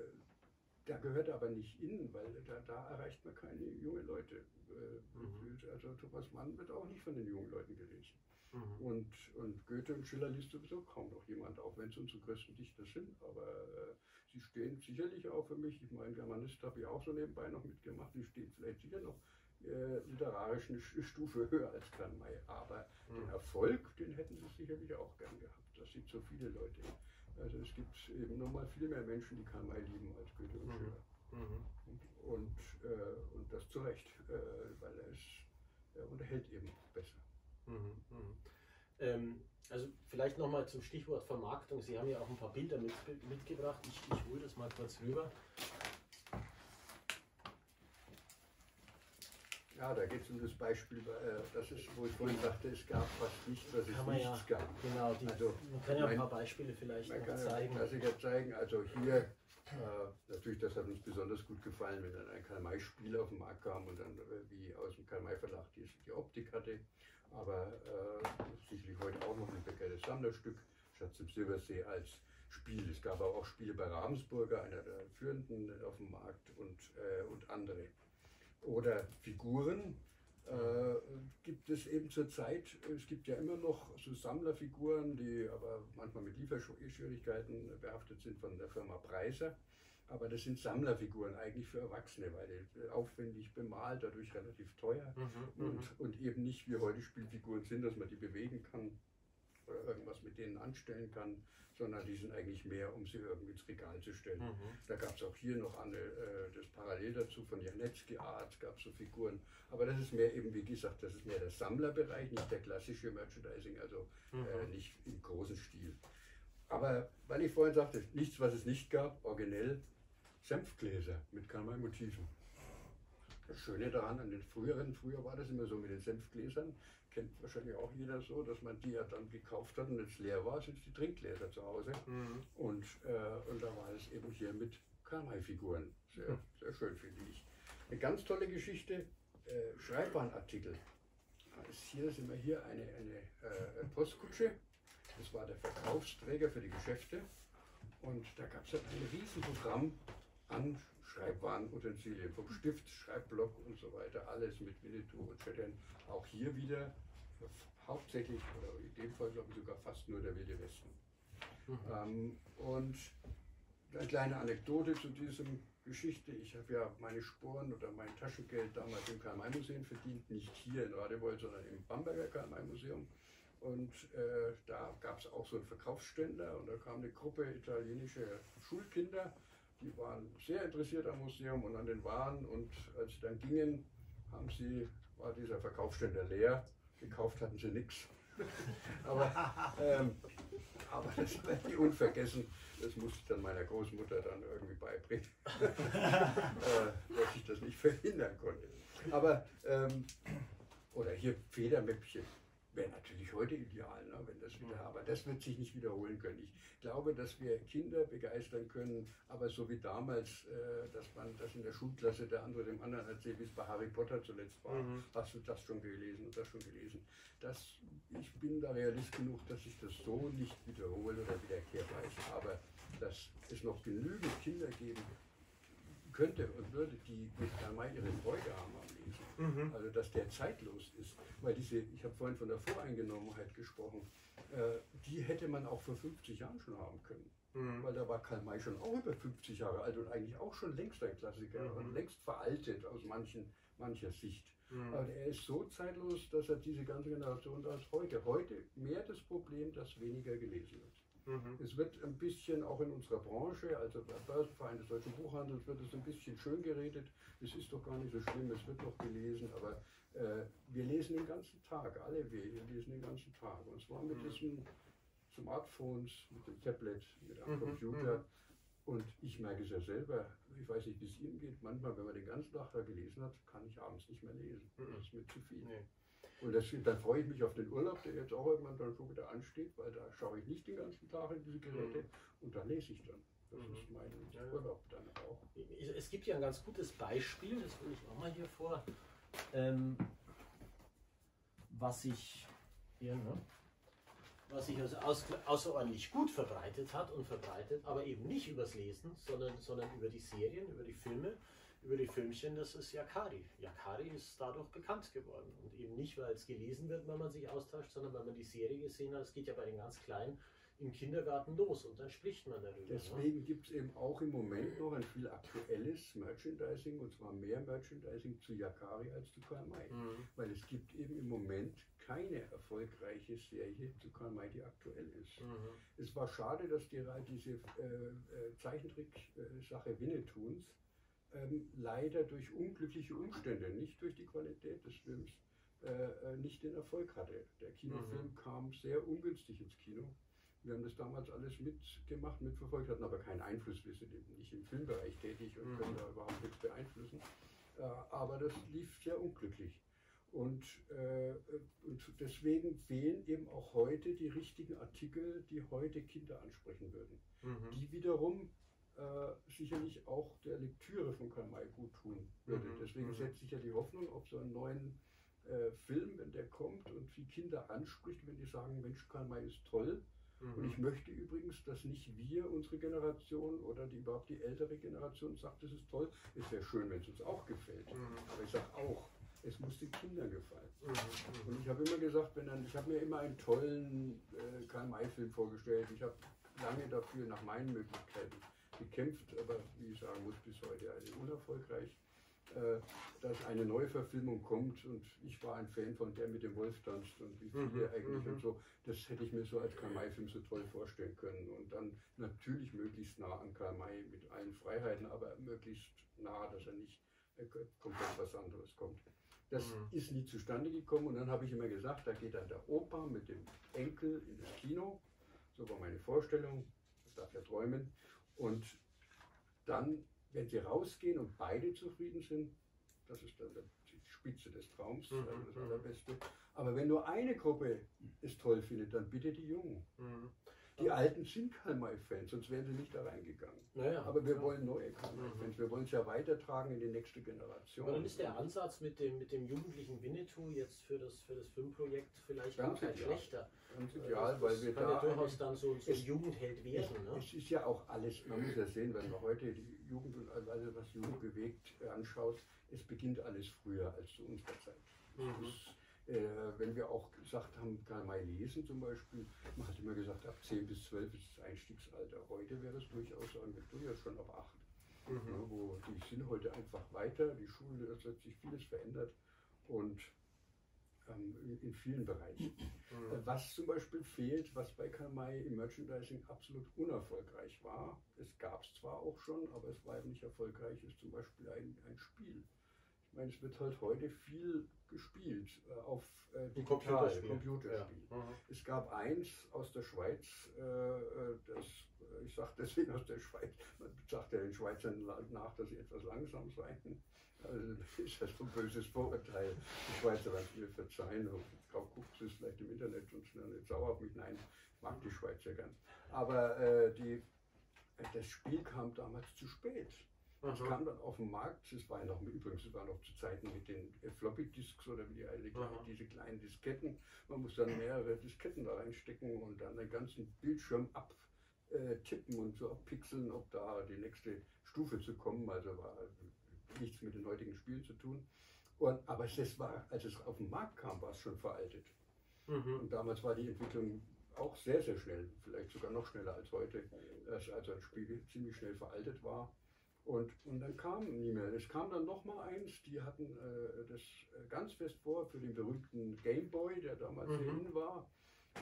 da gehört er aber nicht in, weil da, da erreicht man keine jungen Leute. Äh, mhm. Also Thomas Mann wird auch nicht von den jungen Leuten gelesen. Mhm. Und, und Goethe und Schiller liest sowieso kaum noch jemand, auch wenn es unsere größten Dichter sind. Aber äh, sie stehen sicherlich auch für mich. Ich meine, Germanist habe ich auch so nebenbei noch mitgemacht. Die stehen vielleicht sicher noch äh, literarisch eine Stufe höher als Karl May. Aber mhm. den Erfolg, den hätten sie sicherlich auch gern gehabt. Das sind so viele Leute. Also es gibt eben nochmal viel mehr Menschen, die Karl lieben als Goethe und mhm. Schiller. Mhm. Und, äh, und, das zu Recht, äh, weil er, ist, er unterhält eben besser. Mhm, mhm. Ähm, also vielleicht nochmal zum Stichwort Vermarktung. Sie haben ja auch ein paar Bilder mit, mitgebracht. Ich, ich hole das mal kurz rüber. Ja, da geht es um das Beispiel, äh, das ist, wo ich vorhin sagte, es gab fast nichts, was es kann nichts ja, gab. Genau, die, also, man kann ja ein paar Beispiele vielleicht man kann zeigen. Klassiker zeigen. Also hier, äh, natürlich, das hat uns besonders gut gefallen, wenn dann ein Karl-May-Spiel auf den Markt kam und dann äh, wie aus dem Karl-May-Verlag die, die Optik hatte aber äh, sicherlich heute auch noch ein bekanntes Sammlerstück, Schatz im Silbersee als Spiel. Es gab aber auch Spiele bei Ravensburger, einer der führenden auf dem Markt und, äh, und andere. Oder Figuren äh, gibt es eben zur Zeit, es gibt ja immer noch so Sammlerfiguren, die aber manchmal mit Lieferschwierigkeiten behaftet sind von der Firma Preiser. Aber das sind Sammlerfiguren eigentlich für Erwachsene, weil die aufwendig bemalt, dadurch relativ teuer mhm, und, mhm. und, eben nicht wie heute Spielfiguren sind, dass man die bewegen kann oder irgendwas mit denen anstellen kann, sondern die sind eigentlich mehr, um sie irgendwie ins Regal zu stellen. Mhm. Da gab es auch hier noch eine, äh, das Parallel dazu von Janetzki Art, gab es so Figuren. Aber das ist mehr eben, wie gesagt, das ist mehr der Sammlerbereich, nicht der klassische Merchandising, also äh, mhm. nicht im großen Stil. Aber weil ich vorhin sagte, nichts, was es nicht gab, originell, Senfgläser mit Karl-May-Motiven. Das Schöne daran, an den früheren, früher war das immer so mit den Senfgläsern, kennt wahrscheinlich auch jeder so, dass man die ja dann gekauft hat und jetzt leer war, sind die Trinkgläser zu Hause. Mhm. Und, äh, und da war es eben hier mit Karl-May-Figuren. Sehr, sehr schön, finde ich. Eine ganz tolle Geschichte, äh, Schreibwarenartikel. Hier sind wir hier eine, eine äh, Postkutsche. Das war der Verkaufsträger für die Geschäfte. Und da gab es ein Riesenprogramm an Schreibwarenutensilien, vom Stift, Schreibblock und so weiter, alles mit Winnetou und Chatham. Auch hier wieder hauptsächlich, oder in dem Fall glaube ich sogar fast nur der Wilde Westen. Mhm. Ähm, und eine kleine Anekdote zu diesem Geschichte. Ich habe ja meine Sporen oder mein Taschengeld damals im Karl-May-Museum verdient, nicht hier in Radewold, sondern im Bamberger Karl-May-Museum. Und äh, da gab es auch so einen Verkaufsständer und da kam eine Gruppe italienischer Schulkinder, die waren sehr interessiert am Museum und an den Waren und als sie dann gingen, haben sie, war dieser Verkaufsständer leer, gekauft hatten sie nichts. aber, ähm, aber das werde ich unvergessen, das musste ich dann meiner Großmutter dann irgendwie beibringen, äh, dass ich das nicht verhindern konnte. Aber, ähm, oder hier Federmäppchen wäre natürlich heute ideal, ne, wenn das wieder, aber das wird sich nicht wiederholen können. Ich glaube, dass wir Kinder begeistern können, aber so wie damals, äh, dass man das in der Schulklasse der andere dem anderen erzählt, wie es bei Harry Potter zuletzt war, mhm. hast du das schon gelesen und das schon gelesen. Das, ich bin da realist genug, dass ich das so nicht wiederhole oder wiederkehrt weiß, aber dass es noch genügend Kinder geben könnte und würde, die mit Karl ihre Freude haben am Lesen. Mhm. Also dass der zeitlos ist. Weil diese, ich habe vorhin von der Voreingenommenheit gesprochen, äh, die hätte man auch vor 50 Jahren schon haben können. Mhm. Weil da war Karl May schon auch über 50 Jahre alt und eigentlich auch schon längst ein Klassiker mhm. und längst veraltet aus manchen, mancher Sicht. Mhm. Aber er ist so zeitlos, dass er diese ganze Generation als heute. Heute mehr das Problem, dass weniger gelesen wird. Mhm. Es wird ein bisschen auch in unserer Branche, also beim Börsenverein des Deutschen Buchhandels, wird es ein bisschen schön geredet. Es ist doch gar nicht so schlimm, es wird doch gelesen, aber äh, wir lesen den ganzen Tag, alle wir lesen den ganzen Tag. Und zwar mit mhm. diesen Smartphones, mit dem Tablet, mit einem mhm. Computer. Mhm. Und ich merke es ja selber, ich weiß nicht, wie es Ihnen geht, manchmal, wenn man den ganzen Tag da gelesen hat, kann ich abends nicht mehr lesen. Mhm. Das ist mir zu viel. Nee. Und das, dann freue ich mich auf den Urlaub, der jetzt auch irgendwann dann schon wieder ansteht, weil da schaue ich nicht den ganzen Tag in diese Geräte mhm. und da lese ich dann. Das mhm. ist mein. Urlaub dann auch. Es gibt ja ein ganz gutes Beispiel, das will ich auch mal hier vor, ähm, was ich hier, ne? was sich also aus, außerordentlich gut verbreitet hat und verbreitet, aber eben nicht übers Lesen, sondern, sondern über die Serien, über die Filme, über die Filmchen, das ist Yakari. Yakari ist dadurch bekannt geworden. Und eben nicht, weil es gelesen wird, wenn man sich austauscht, sondern weil man die Serie gesehen hat. Es geht ja bei den ganz Kleinen im Kindergarten los und dann spricht man darüber. Ne? Deswegen ne? gibt es eben auch im Moment noch ein viel aktuelles Merchandising und zwar mehr Merchandising zu Yakari als zu Karl May. Mhm. Weil es gibt eben im Moment keine erfolgreiche Serie zu Karl May, die aktuell ist. Mhm. Es war schade, dass die, diese äh, äh, Zeichentrick-Sache äh, Winnetouns ähm, leider durch unglückliche Umstände, nicht durch die Qualität des Films, äh, äh nicht den Erfolg hatte. Der Kinofilm mhm. kam sehr ungünstig ins Kino. Wir haben das damals alles mitgemacht, mitverfolgt, hatten aber keinen Einfluss. Wir sind eben nicht im Filmbereich tätig und mhm. können da überhaupt nichts beeinflussen. Äh, aber das lief sehr unglücklich. Und, äh, und, deswegen fehlen eben auch heute die richtigen Artikel, die heute Kinder ansprechen würden. Mhm. Die wiederum äh, sicherlich auch der Lektüre von Karl May gut tun würde. Mhm. Deswegen mhm. setze ich ja die Hoffnung auf so einen neuen äh, Film, wenn der kommt und die Kinder anspricht, wenn die sagen, Mensch, Karl May ist toll. Mhm. Und ich möchte übrigens, dass nicht wir, unsere Generation oder die überhaupt die ältere Generation sagt, das ist toll. Es wäre schön, wenn es uns auch gefällt. Mhm. Aber ich sage auch, es muss den Kindern gefallen. Mhm. mhm. Und ich habe immer gesagt, wenn dann, ich habe mir immer einen tollen äh, Karl-May-Film vorgestellt. Ich habe lange dafür nach meinen Möglichkeiten gekämpft, aber wie ich sagen muss, bis heute eine unerfolgreich, äh, dass eine Neuverfilmung kommt und ich war ein Fan von der mit dem Wolf tanzt und wie viele mhm, eigentlich und mhm. so. Das hätte ich mir so als Karl-May-Film so toll vorstellen können und dann natürlich möglichst nah an Karl-May mit allen Freiheiten, aber möglichst nah, dass er nicht äh, komplett was anderes kommt. Das mhm. ist nie zustande gekommen und dann habe ich immer gesagt, da geht dann der Opa mit dem Enkel in das Kino. So war meine Vorstellung, das darf ja träumen. Und dann, wenn sie rausgehen und beide zufrieden sind, das ist dann die Spitze des Traums, mhm. das mhm. Allerbeste. Aber wenn nur eine Gruppe es toll findet, dann bitte die Jungen. Mhm. Die Alten sind Karl May-Fans, sonst wären sie nicht da reingegangen. Naja, Aber wir ja. wollen neue Karl May-Fans. Wir wollen es ja weitertragen in die nächste Generation. Aber dann ist der Ansatz mit dem, mit dem jugendlichen Winnetou jetzt für das, für das Filmprojekt vielleicht Ganz gar kein schlechter. Ganz ideal, das, weil wir kann da. ja durchaus dann so, so ein Jugendheld werden. Es, ne? es ist ja auch alles, man muss ja sehen, wenn man heute die Jugend und also was Jugend bewegt äh, anschaut, es beginnt alles früher als zu unserer Zeit. Mhm. Das, äh, wenn wir auch gesagt haben, Karl May lesen zum Beispiel, man hat immer gesagt, ab 10 bis 12 ist das Einstiegsalter. Heute wäre es durchaus, durchaus schon ab 8. Mhm. Ja, wo die sind heute einfach weiter, die Schule, das hat sich vieles verändert und ähm, in, in, vielen Bereichen. Mhm. Äh, was zum Beispiel fehlt, was bei Karl May im Merchandising absolut unerfolgreich war, es gab es zwar auch schon, aber es war eben nicht erfolgreich, ist zum Beispiel ein, ein Spiel. Ich meine, es wird halt heute viel gespielt äh, auf äh, digital, Computerspiel. Computerspiel. Ja. Mhm. Es gab eins aus der Schweiz, äh, äh das, äh, ich sage deswegen aus der Schweiz, man sagt ja den Schweizern nach, dass sie etwas langsam seien. Also das ist ja so ein böses Vorurteil. Die Schweizer werden mir verzeihen. Drauf guckt es vielleicht im Internet und sind nicht sauer auf mich. Nein, mag die Schweizer gern. Aber die, das Spiel kam damals zu spät. Das mhm. kam dann auf den Markt, es war ja noch, übrigens, es war noch zu Zeiten mit den äh, Floppy Disks oder wie die alle, diese kleinen Disketten. Man muss dann mehrere Disketten da reinstecken und dann den ganzen Bildschirm abtippen und so abpixeln, ob da die nächste Stufe zu kommen. Also war nichts mit den heutigen Spielen zu tun. Und, aber es war, als es auf den Markt kam, war es schon veraltet. Mhm. Und damals war die Entwicklung auch sehr, sehr schnell, vielleicht sogar noch schneller als heute, dass also ein Spiel ziemlich schnell veraltet war Und, und dann kam nie mehr. Es kam dann noch mal eins, die hatten äh, das äh, ganz fest vor für den berühmten Game Boy, der damals mhm. in war.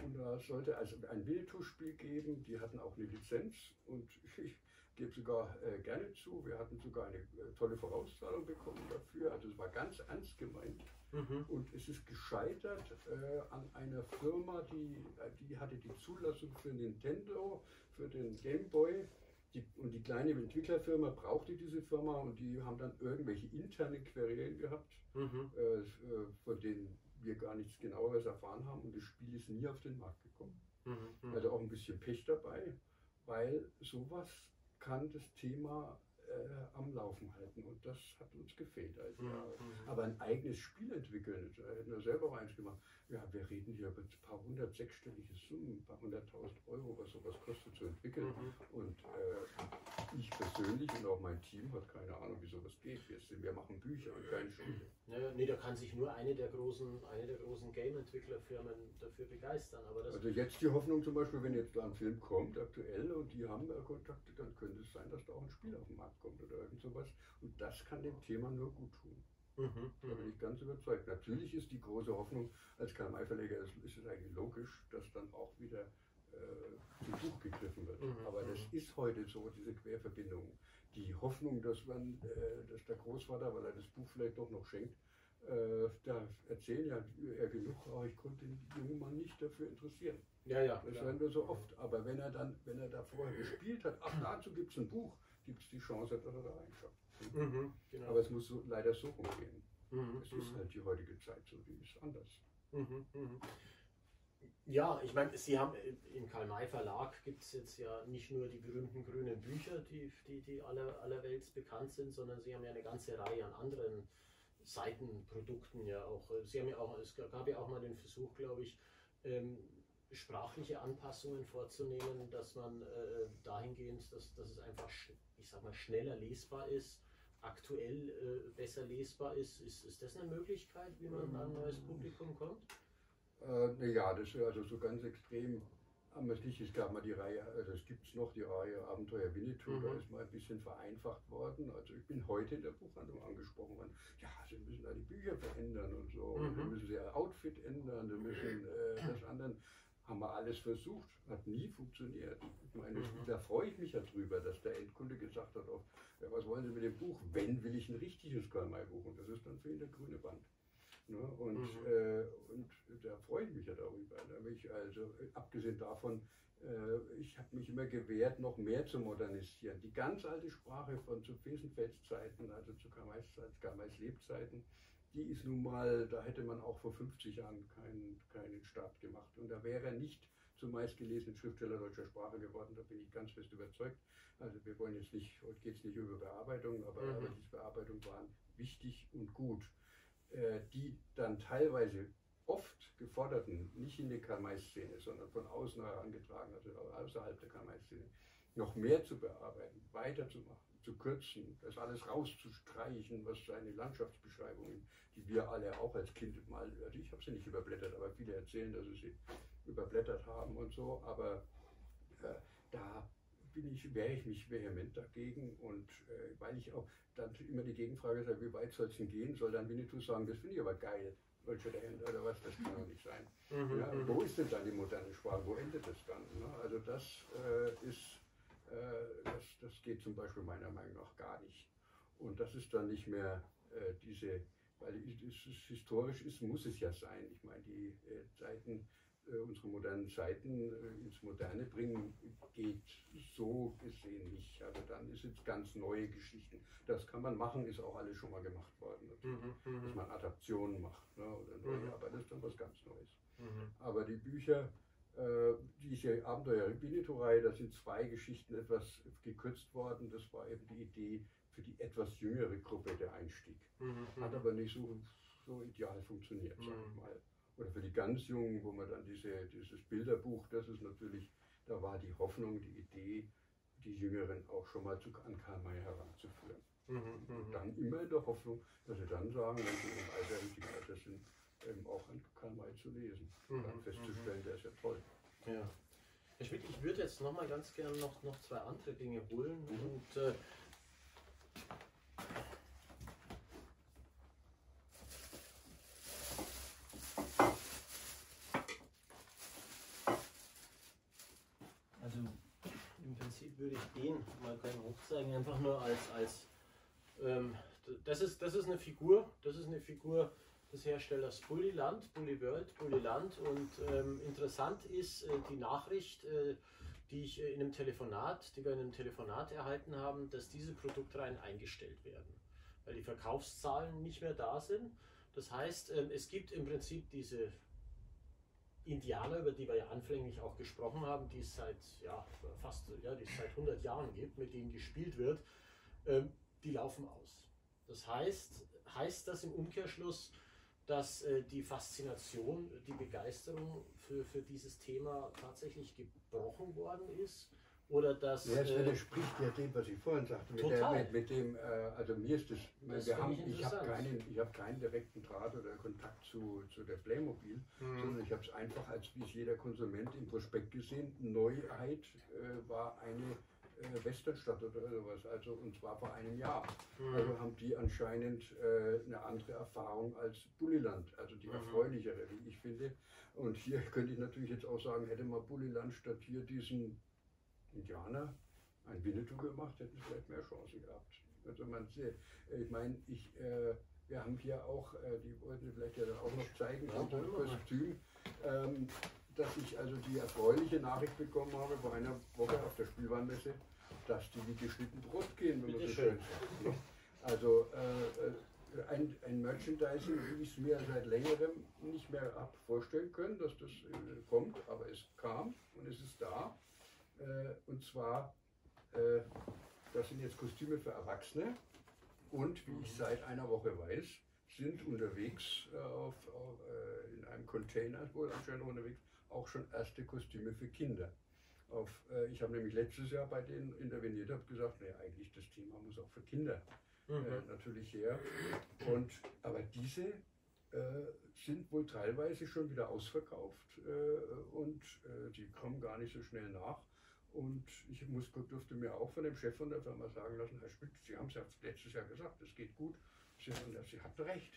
Und da sollte also ein Winnetou-Spiel geben. Die hatten auch eine Lizenz und ich gebe sogar äh, gerne zu. Wir hatten sogar eine äh, tolle Vorauszahlung bekommen dafür. Also es war ganz ernst gemeint. Mhm. Und es ist gescheitert äh, an einer Firma, die, äh, die hatte die Zulassung für Nintendo, für den Game Boy. Die, und die kleine Entwicklerfirma brauchte diese Firma und die haben dann irgendwelche internen Querelen gehabt, mhm. äh, äh von denen wir gar nichts genaueres erfahren haben und das Spiel ist nie auf den Markt gekommen. Mhm. mhm. Also auch ein bisschen Pech dabei, weil sowas kann das Thema äh, am Laufen halten. Und das hat uns gefehlt. Also, mhm. Aber ein eigenes Spiel entwickeln, da hätten wir selber auch eins gemacht. Ja, wir reden hier über ein paar hundert sechsstellige Summen, ein paar hunderttausend Euro, was sowas kostet zu entwickeln. Mhm. Und äh, ich persönlich und auch mein Team hat keine Ahnung, wie sowas geht. Wir, wir machen Bücher und keine Schule. Naja, nee, da kann sich nur eine der großen, eine der großen Game-Entwicklerfirmen dafür begeistern. Aber also jetzt die Hoffnung zum Beispiel, wenn jetzt da ein Film kommt, aktuell, und die haben äh, Kontakte, dann könnte es sein, dass da auch ein Spiel auf den Markt kommt oder irgend sowas. Und das kann dem Thema nur gut tun. Mhm, da bin ich ganz überzeugt. Natürlich ist die große Hoffnung, als KMI-Verleger ist, ist es eigentlich logisch, dass dann auch wieder äh, zum Buch gegriffen wird. Mhm, Aber das mhm. ist heute so, diese Querverbindung. Die Hoffnung, dass man, äh, dass der Großvater, weil er das Buch vielleicht doch noch schenkt, äh, da erzählen ja er genug, aber ich konnte den jungen Mann nicht dafür interessieren. Ja, ja. Das hören wir so oft. Aber wenn er dann, wenn er da vorher gespielt hat, ach, dazu gibt es ein Buch, gibt es die Chance, dass er da reinschaut. Mhm, genau. Aber es muss so, leider so umgehen. Mhm, es ist mhm. halt die heutige Zeit so, die ist anders. Mhm, mhm. Ja, ich meine, Sie haben im Karl-May Verlag gibt es jetzt ja nicht nur die berühmten grünen Bücher, die, die, die aller, allerwelts bekannt sind, sondern Sie haben ja eine ganze Reihe an anderen Seitenprodukten ja auch. Sie haben ja auch, es gab ja auch mal den Versuch, glaube ich, ähm, sprachliche Anpassungen vorzunehmen, dass man äh, dahingehend, dass, dass es einfach, ich sag mal, schneller lesbar ist, aktuell äh, besser lesbar ist. ist. Ist das eine Möglichkeit, wie man an ein neues Publikum kommt? Äh, ja, das ist also so ganz extrem am es gab mal die Reihe, also es gibt es noch, die Reihe Abenteuer Winnetou, mhm. da ist mal ein bisschen vereinfacht worden. Also ich bin heute in der Buchhandlung angesprochen worden, ja, Sie müssen da die Bücher verändern und so, mhm. dann müssen Sie Ihr Outfit ändern, dann müssen äh, das anderen haben wir alles versucht, hat nie funktioniert. Ich meine, mhm. da freue ich mich ja drüber, dass der Endkunde gesagt hat, auch, ja, was wollen Sie mit dem Buch? Wenn will ich ein richtiges Karl-May-Buch und das ist dann für ihn der grüne Band. Ne? Und, mhm. äh, und da freue ich mich ja darüber. Nämlich also, abgesehen davon, äh, ich habe mich immer gewehrt, noch mehr zu modernisieren. Die ganz alte Sprache von zu Fesenfelds Zeiten, also zu Karl-Mays Lebzeiten, die ist nun mal, da hätte man auch vor 50 Jahren keinen, keinen Start gemacht. Und da wäre er nicht zum meistgelesenen Schriftsteller deutscher Sprache geworden, da bin ich ganz fest überzeugt. Also wir wollen jetzt nicht, heute geht es nicht über Bearbeitung, aber mhm. diese Bearbeitungen waren wichtig und gut, äh, die dann teilweise oft geforderten, nicht in der Karl-May-Szene, sondern von außen herangetragen, also außerhalb der Karl-May-Szene, noch mehr zu bearbeiten, weiterzumachen zu kürzen, das alles rauszustreichen, was seine Landschaftsbeschreibungen, die wir alle auch als Kind mal, also ich habe sie nicht überblättert, aber viele erzählen, dass sie sie überblättert haben und so, aber äh, da bin ich, wehre ich mich vehement dagegen und äh, weil ich auch dann immer die Gegenfrage sage, wie weit soll es denn gehen, soll dann Winnetou sagen, das finde ich aber geil, solche Händler oder was, das kann doch nicht sein. Mhm, ja, mhm. wo ist denn dann die moderne Sprache, wo endet das dann? Ne? Also das äh, ist das, das geht zum Beispiel meiner Meinung nach gar nicht. Und das ist dann nicht mehr äh, diese, weil es historisch ist, muss es ja sein. Ich meine, die äh, Zeiten, unsere modernen Zeiten ins Moderne bringen, geht so gesehen nicht. Also dann ist jetzt ganz neue Geschichten. Das kann man machen, ist auch alles schon mal gemacht worden. Mhm, mhm, dass man Adaptionen macht ne, oder neue, mhm. aber das ist dann was ganz Neues. Mhm. Aber die Bücher, äh, diese Abenteuer Winnetou-Reihe, da sind zwei Geschichten etwas gekürzt worden. Das war eben die Idee für die etwas jüngere Gruppe der Einstieg. Mhm, Hat aber nicht so, so ideal funktioniert, mhm. sag ich mal. Oder für die ganz Jungen, wo man dann diese, dieses Bilderbuch, das ist natürlich, da war die Hoffnung, die Idee, die Jüngeren auch schon mal zu, an Karl May heranzuführen. Mhm, und mhm. dann immer in der Hoffnung, dass sie dann sagen, wenn sie im Alter, im Alter sind, eben auch an Karl May zu lesen. Mhm. Dann festzustellen, mhm. der ist ja toll. Ja. Herr Schmidt, ich würde jetzt noch mal ganz gerne noch, noch zwei andere Dinge holen mhm. und äh, also im Prinzip würde ich den mal gerne hochzeigen, einfach nur als als ähm, das ist das ist eine Figur, das ist eine Figur des Herstellers Bullyland, Bully World, Bullyland und ähm, interessant ist äh, die Nachricht, äh, die ich äh, in einem Telefonat, die wir in einem Telefonat erhalten haben, dass diese Produktreihen eingestellt werden, weil die Verkaufszahlen nicht mehr da sind. Das heißt, ähm, es gibt im Prinzip diese Indianer, über die wir ja anfänglich auch gesprochen haben, die es seit ja, fast ja, die es seit 100 Jahren gibt, mit denen gespielt wird, ähm, die laufen aus. Das heißt, heißt das im Umkehrschluss, dass äh, die Faszination, die Begeisterung für, für dieses Thema tatsächlich gebrochen worden ist? Oder dass. Ja, es äh, widerspricht ja dem, was ich vorhin sagte. Mit, der, mit, mit, dem, äh, also mir ist das, das wir haben, ich habe keinen, hab keinen direkten Draht oder Kontakt zu, zu der Playmobil, mhm. sondern ich habe es einfach als wie es jeder Konsument im Prospekt gesehen. Neuheit äh, war eine äh, Westernstadt oder sowas, also und zwar vor einem Jahr. Mhm. Also haben die anscheinend äh, eine andere Erfahrung als Bulliland, also die mhm. erfreulichere, wie ich finde. Und hier könnte ich natürlich jetzt auch sagen, hätte mal Bulliland statt hier diesen Indianer ein Winnetou gemacht, hätten sie vielleicht mehr Chance gehabt. Also man sieht, ich meine, ich, äh, wir haben hier auch, äh, die wollten vielleicht ja dann auch noch zeigen, ja, unser Kostüm. Ähm, dass ich also die erfreuliche Nachricht bekommen habe vor einer Woche auf der Spielwarenmesse, dass die wie geschnitten Brot gehen, wenn man so schön sagt. Also äh, ein, ein Merchandising, wie ich es mir seit längerem nicht mehr habe vorstellen können, dass das äh, kommt, aber es kam und es ist da. Äh, und zwar, äh, das sind jetzt Kostüme für Erwachsene und wie ich seit einer Woche weiß, sind unterwegs auf, auf, äh, in einem Container wohl anscheinend unterwegs auch schon erste Kostüme für Kinder. Auf, äh, ich habe nämlich letztes Jahr bei denen interveniert, habe gesagt, nee, eigentlich das Thema muss auch für Kinder äh, mhm. äh, natürlich her. Und, aber diese äh, sind wohl teilweise schon wieder ausverkauft äh, und äh, die kommen gar nicht so schnell nach. Und ich muss, durfte mir auch von dem Chef von der Firma sagen lassen, Herr Schmidt, Sie haben es ja letztes Jahr gesagt, es geht gut. Sie, Sie hatten recht.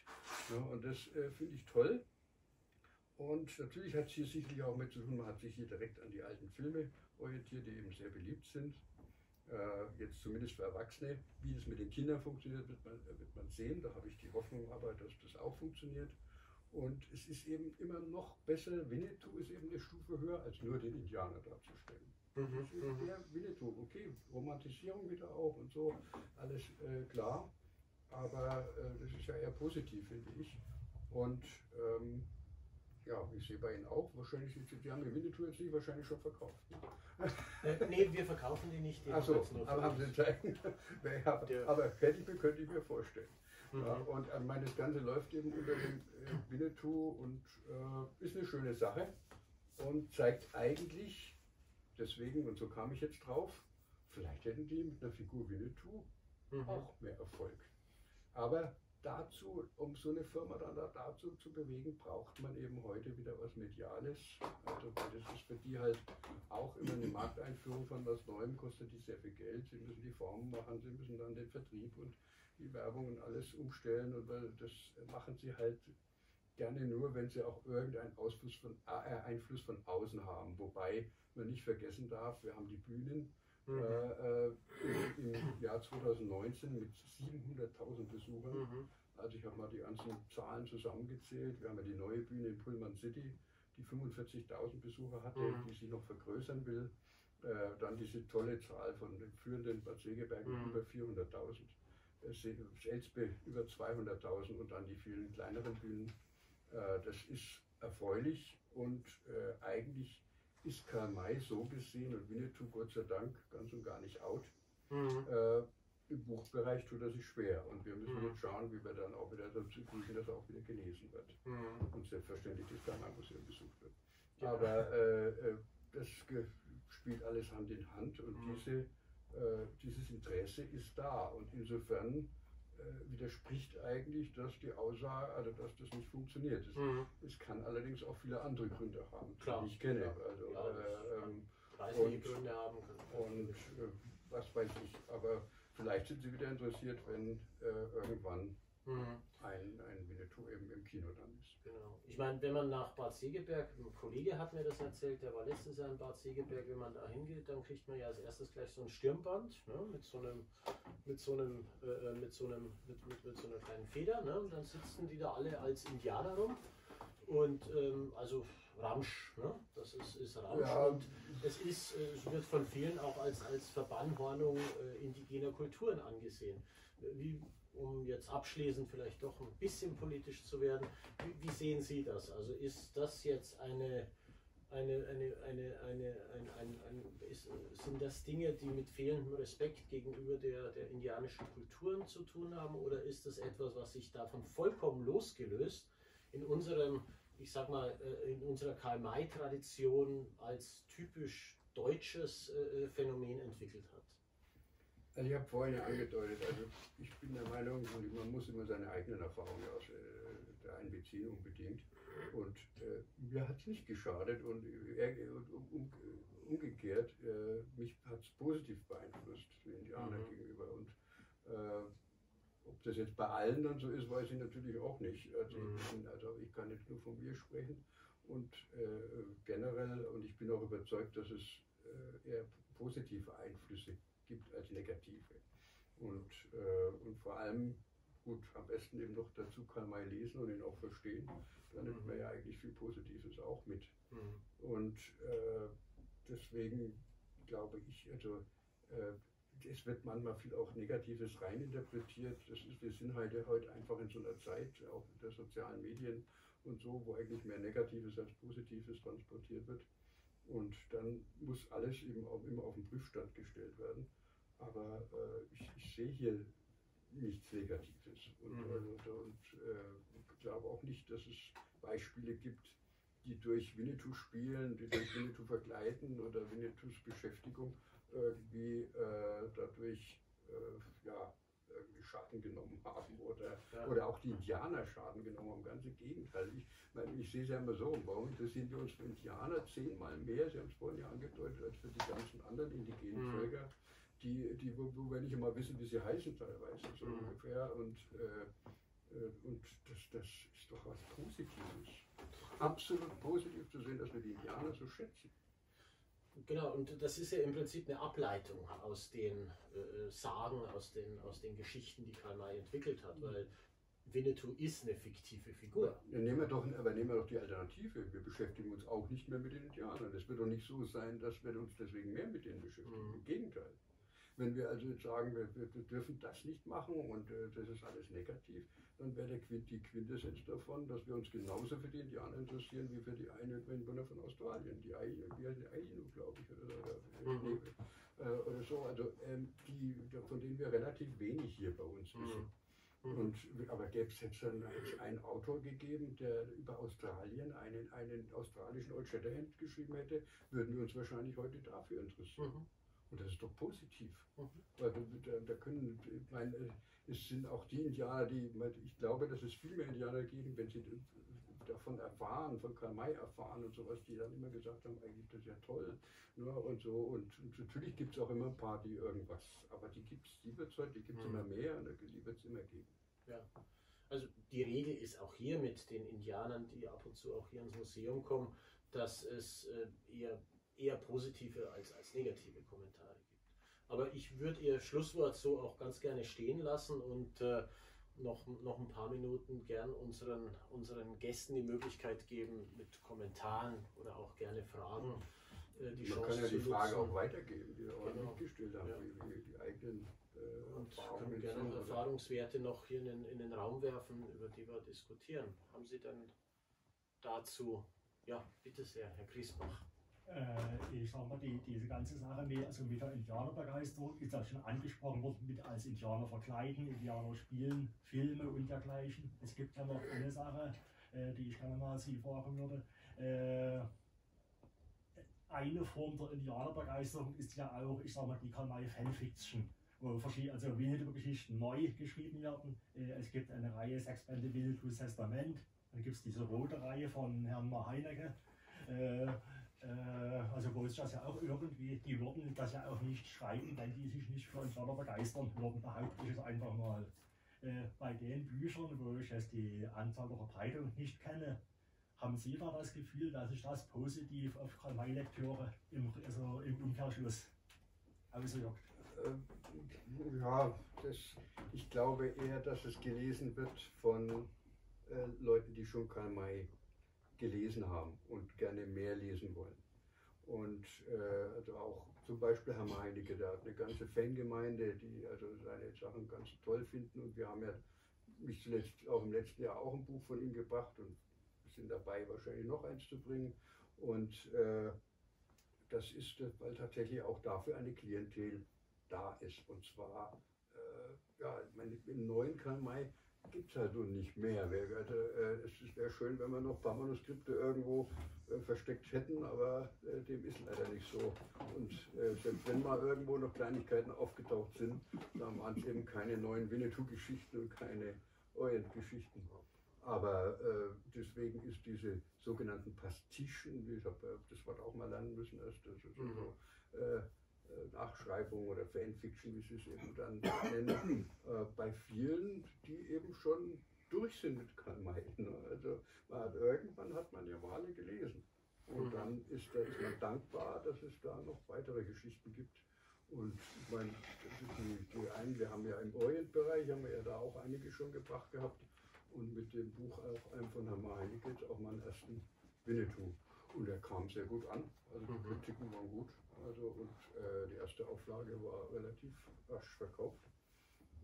Ja, und das finde ich toll. Und natürlich hat es hier sicherlich auch mit zu tun, man hat sich hier direkt an die alten Filme orientiert, die eben sehr beliebt sind. Äh, jetzt zumindest für Erwachsene. Wie es mit den Kindern funktioniert, wird man, wird man sehen. Da habe ich die Hoffnung aber, dass das auch funktioniert. Und es ist eben immer noch besser, Winnetou ist eben eine Stufe höher, als nur den Indianer darzustellen. Mhm, das mhm. Winnetou, okay, Romantisierung wieder auch und so, alles äh, klar. Aber äh, das ist ja eher positiv, finde ich. Und ähm, ja, ich sehe bei Ihnen auch. Wahrscheinlich, Sie haben die Winnetou jetzt nicht wahrscheinlich schon verkauft. Ne? äh, nee, wir verkaufen die nicht. Die Achso, aber haben Sie Zeit? aber fertig könnte ich mir vorstellen. Mhm. Ja, und äh, meine, das Ganze läuft eben unter dem äh, Winnetou und äh, ist eine schöne Sache und zeigt eigentlich, deswegen, und so kam ich jetzt drauf, vielleicht hätten die mit einer Figur Winnetou mhm. auch mehr Erfolg. Aber dazu, um so eine Firma dann da, dazu zu bewegen, braucht man eben heute wieder was Mediales. Also das ist für die halt auch immer eine Markteinführung von was Neuem, kostet die sehr viel Geld. Sie müssen die Formen machen, sie müssen dann den Vertrieb und die Werbung und alles umstellen und das machen sie halt gerne nur, wenn sie auch irgendeinen Ausfluss von, äh, Einfluss von außen haben. Wobei man nicht vergessen darf, wir haben die Bühnen, mhm. äh, äh im Jahr 2019 mit 700.000 Besuchern. Mhm. Also ich habe mal die ganzen Zahlen zusammengezählt. Wir haben ja die neue Bühne in Pullman City, die 45.000 Besucher hatte, mhm. die sich noch vergrößern will. Äh, dann diese tolle Zahl von den führenden Bad Segeberg mhm. über 400.000. Elspe über 200.000 und dann die vielen kleineren Bühnen. Äh, das ist erfreulich und äh, eigentlich ist Karl May so gesehen und Winnetou Gott sei Dank ganz und gar nicht out. Mhm. Äh, Im Buchbereich tut er sich schwer und wir müssen mhm. jetzt schauen, wie wir dann auch wieder dazu kriegen, dass er auch wieder genesen wird. Mhm. Und selbstverständlich das Museum besucht wird. Ja. Aber äh, äh, das spielt alles Hand in Hand und mhm. diese, äh, dieses Interesse ist da und insofern widerspricht eigentlich, dass die Aussage, also dass das nicht funktioniert. Es, mhm. es kann allerdings auch viele andere Gründe haben, Klar. die ich kenne. Ja. Also, äh, ähm, und, Gründe haben. Und äh, was weiß ich, aber vielleicht sind Sie wieder interessiert, wenn äh, irgendwann mhm. ein, ein Winnetou eben im Kino dann ist. Genau. Ich meine, wenn man nach Bad Segeberg, ein Kollege hat mir das erzählt, der war letztes Jahr in Bad Segeberg, wenn man da hingeht, dann kriegt man ja als erstes gleich so ein Stirnband ne, mit so einem, mit so einem, äh, äh mit so einem, mit, mit, mit, so einer kleinen Feder, ne, und dann sitzen die da alle als Indianer rum. Und ähm, also Ramsch, ne? das ist, ist Ramsch ja. und es, ist, äh, es wird von vielen auch als, als Verbannhornung äh, indigener Kulturen angesehen. Wie, um jetzt abschließend vielleicht doch ein bisschen politisch zu werden, wie, wie sehen Sie das? Also ist das jetzt eine, eine, eine, eine, eine, ein, ein, ein, ist, sind das Dinge, die mit fehlendem Respekt gegenüber der, der indianischen Kulturen zu tun haben oder ist das etwas, was sich davon vollkommen losgelöst in unserem, ich sag mal, äh, in unserer Karl-May-Tradition als typisch deutsches äh, Phänomen entwickelt hat? Also ich habe vorhin ja angedeutet, also ich bin der Meinung, man muss immer seine eigenen Erfahrungen aus äh, einbeziehen unbedingt. Und äh, mir hat es nicht geschadet und, äh, um, um, umgekehrt, äh, mich hat es positiv beeinflusst, den Indianern mhm. gegenüber. Und äh, ob das jetzt bei allen dann so ist, weiß ich natürlich auch nicht. Also, mhm. ich, bin, also ich kann jetzt nur von mir sprechen und äh, generell, und ich bin auch überzeugt, dass es eher positive Einflüsse gibt gibt als negative. Und, äh, und vor allem, gut, am besten eben noch dazu Karl May lesen und ihn auch verstehen. Dann nimmt man ja eigentlich viel Positives auch mit. Mhm. Und äh, deswegen glaube ich, also äh, es wird manchmal viel auch Negatives reininterpretiert. Das ist, wir sind halt heute einfach in so einer Zeit, auch der sozialen Medien und so, wo eigentlich mehr Negatives als Positives transportiert wird. Und dann muss alles eben auch immer auf den Prüfstand gestellt werden. Aber äh, ich, ich, sehe hier nichts Negatives und, mhm. und, und äh, glaube auch nicht, dass es Beispiele gibt, die durch Winnetou spielen, die durch Winnetou vergleiten oder Winnetous Beschäftigung irgendwie äh, dadurch äh, ja, Schaden genommen haben oder, ja. oder auch die Indianer Schaden genommen haben. Ganz im Gegenteil. Ich, meine, ich sehe es ja immer so, warum interessieren wir uns für Indianer zehnmal mehr, Sie haben es vorhin ja angedeutet, als für die ganzen anderen indigenen mhm. Die, die wo, wo wir nicht immer wissen, wie sie heißen teilweise, so mhm. ungefähr. Und, äh, äh, und das, das ist doch was Positives. Absolut positiv zu sehen, dass wir die Indianer so schätzen. Genau, und das ist ja im Prinzip eine Ableitung aus den äh, Sagen, aus den, aus den Geschichten, die Karl May entwickelt hat, mhm. weil Winnetou ist eine fiktive Figur. Ja, nehmen wir doch, aber nehmen wir doch die Alternative. Wir beschäftigen uns auch nicht mehr mit den Indianern. Es wird doch nicht so sein, dass wir uns deswegen mehr mit denen beschäftigen. Mhm. Im Gegenteil. Wenn wir also jetzt sagen, wir, wir, dürfen das nicht machen und äh, das ist alles negativ, dann wäre die Quintessenz davon, dass wir uns genauso für die Indianer interessieren wie für die Einwohner von Australien, die Ainu, glaube ich, oder, mhm. äh, oder so, also ähm, die, von denen wir relativ wenig hier bei uns mhm. wissen. Mhm. Und, aber gäbe es jetzt dann einen Autor gegeben, der über Australien einen, einen australischen Old Shatterhand geschrieben hätte, würden wir uns wahrscheinlich heute dafür interessieren. Mhm. Und das ist doch positiv. Mhm. Weil da, da, können, meine, es sind auch die Indianer, die, ich glaube, dass es viel mehr Indianer geben, wenn sie davon erfahren, von Karl May erfahren und sowas, die dann immer gesagt haben, eigentlich das ist ja toll. Ne, und so. Und, und natürlich gibt es auch immer ein paar, die irgendwas, aber die gibt es, die wird die gibt es mhm. immer mehr und die wird es immer geben. Ja. Also die Regel ist auch hier mit den Indianern, die ab und zu auch hier ins Museum kommen, dass es äh, eher eher positive als, als negative Kommentare gibt. Aber ich würde Ihr Schlusswort so auch ganz gerne stehen lassen und äh, noch, noch ein paar Minuten gern unseren, unseren Gästen die Möglichkeit geben, mit Kommentaren oder auch gerne Fragen äh, die Man Chance kann ja die Frage auch weitergeben, die wir auch genau. nicht gestellt haben, ja. wie, die eigenen äh, und können gerne Erfahrungswerte noch hier in den, in den Raum werfen, über die wir diskutieren. Haben Sie dann dazu, ja, bitte sehr, Herr Griesbach äh, ich sag mal, die, diese ganze Sache mit, also mit der Indianerbegeisterung ist ja schon angesprochen worden, mit als Indianer verkleiden, Indianer spielen, Filme und dergleichen. Es gibt ja noch eine Sache, äh, die ich gerne mal Sie fragen würde. Äh, eine Form der Indianerbegeisterung ist ja auch, ich sag mal, die May Fanfiction, wo verschiedene, also Winnetou-Geschichten neu geschrieben werden. Äh, es gibt eine Reihe, sechs Bände Winnetous Testament, dann gibt es diese rote Reihe von Herrn Heinecke. Äh, also wo ist das ja auch irgendwie, die würden das ja auch nicht schreiben, wenn die sich nicht für Indianer begeistern würden, behaupte ich es einfach mal. äh, bei den Büchern, wo ich jetzt die Anzahl der Verbreitung nicht kenne, haben Sie da das Gefühl, dass sich das positiv auf Karl-May-Lektüre im, also im Umkehrschluss auswirkt? Äh, ja, das, ich glaube eher, dass es gelesen wird von äh, Leuten, die schon Karl May gelesen haben und gerne mehr lesen wollen. Und äh, also auch zum Beispiel Herr Meinecke, der hat eine ganze Fangemeinde, die also seine Sachen ganz toll finden. Und wir haben ja nicht zuletzt auch im letzten Jahr auch ein Buch von ihm gebracht und sind dabei, wahrscheinlich noch eins zu bringen. Und äh, das ist, weil tatsächlich auch dafür eine Klientel da ist. Und zwar, äh, ja, meine, im neuen Karl May gibt es halt nun nicht mehr. Äh, es wäre schön, wenn wir noch ein paar Manuskripte irgendwo äh, versteckt hätten, aber äh, dem ist leider nicht so. Und selbst wenn mal irgendwo noch Kleinigkeiten aufgetaucht sind, dann waren es eben keine neuen Winnetou-Geschichten und keine Orient-Geschichten. Aber äh, deswegen ist diese sogenannten Pastischen, ich habe das Wort auch mal lernen müssen, erst, das ist mhm. so, äh, Nachschreibung oder Fanfiction, wie sie es eben dann nennen, äh, bei vielen, die eben schon durch sind mit Karl May. Ne? Also man hat, irgendwann hat man ja Male gelesen. Und mhm. dann ist, da, ist man dankbar, dass es da noch weitere Geschichten gibt. Und ich meine, die, die einen, wir haben ja im Orient-Bereich, haben wir ja da auch einige schon gebracht gehabt. Und mit dem Buch auch einem von Herrn Maheinig jetzt auch meinen ersten Winnetou. Und er kam sehr gut an. Also die mhm. Kritiken waren gut. Also, und äh, die erste Auflage war relativ rasch verkauft.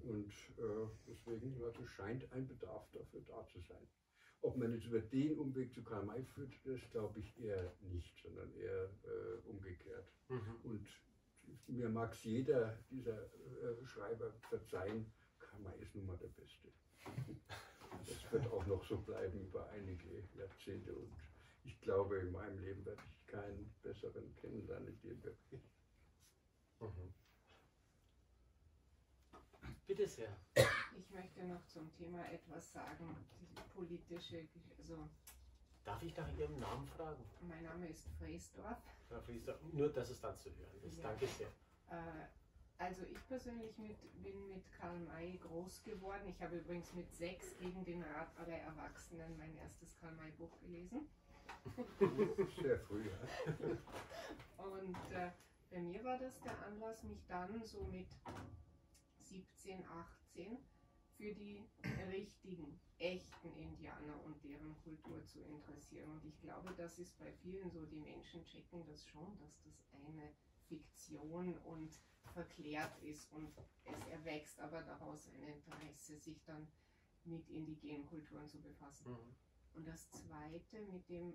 Und äh, deswegen also scheint ein Bedarf dafür da zu sein. Ob man jetzt über den Umweg zu Karl May führt, das glaube ich eher nicht, sondern eher äh, umgekehrt. Mhm. Und mir mag es jeder dieser äh, Schreiber verzeihen, Karl May ist nun mal der Beste. Das wird auch noch so bleiben über einige Jahrzehnte und ich glaube, in meinem Leben werde ich keinen besseren kennenlernen, den wirklich. Mhm. Bitte sehr. Ich möchte noch zum Thema etwas sagen, die politische, also Darf ich nach Ihrem Namen fragen? Mein Name ist Freesdorf. Herr Freesdorf, nur dass es dann zu hören ist. Ja. Danke sehr. Äh, also ich persönlich mit, bin mit Karl May groß geworden. Ich habe übrigens mit sechs gegen den Rat aller Erwachsenen mein erstes Karl May Buch gelesen. Sehr früh, ja. Und äh, bei mir war das der Anlass, mich dann so mit 17, 18 für die richtigen, echten Indianer und deren Kultur zu interessieren. Und ich glaube, das ist bei vielen so, die Menschen checken das schon, dass das eine Fiktion und verklärt ist und es erwächst aber daraus ein Interesse, sich dann mit indigenen Kulturen zu befassen. Mhm. Und das Zweite mit dem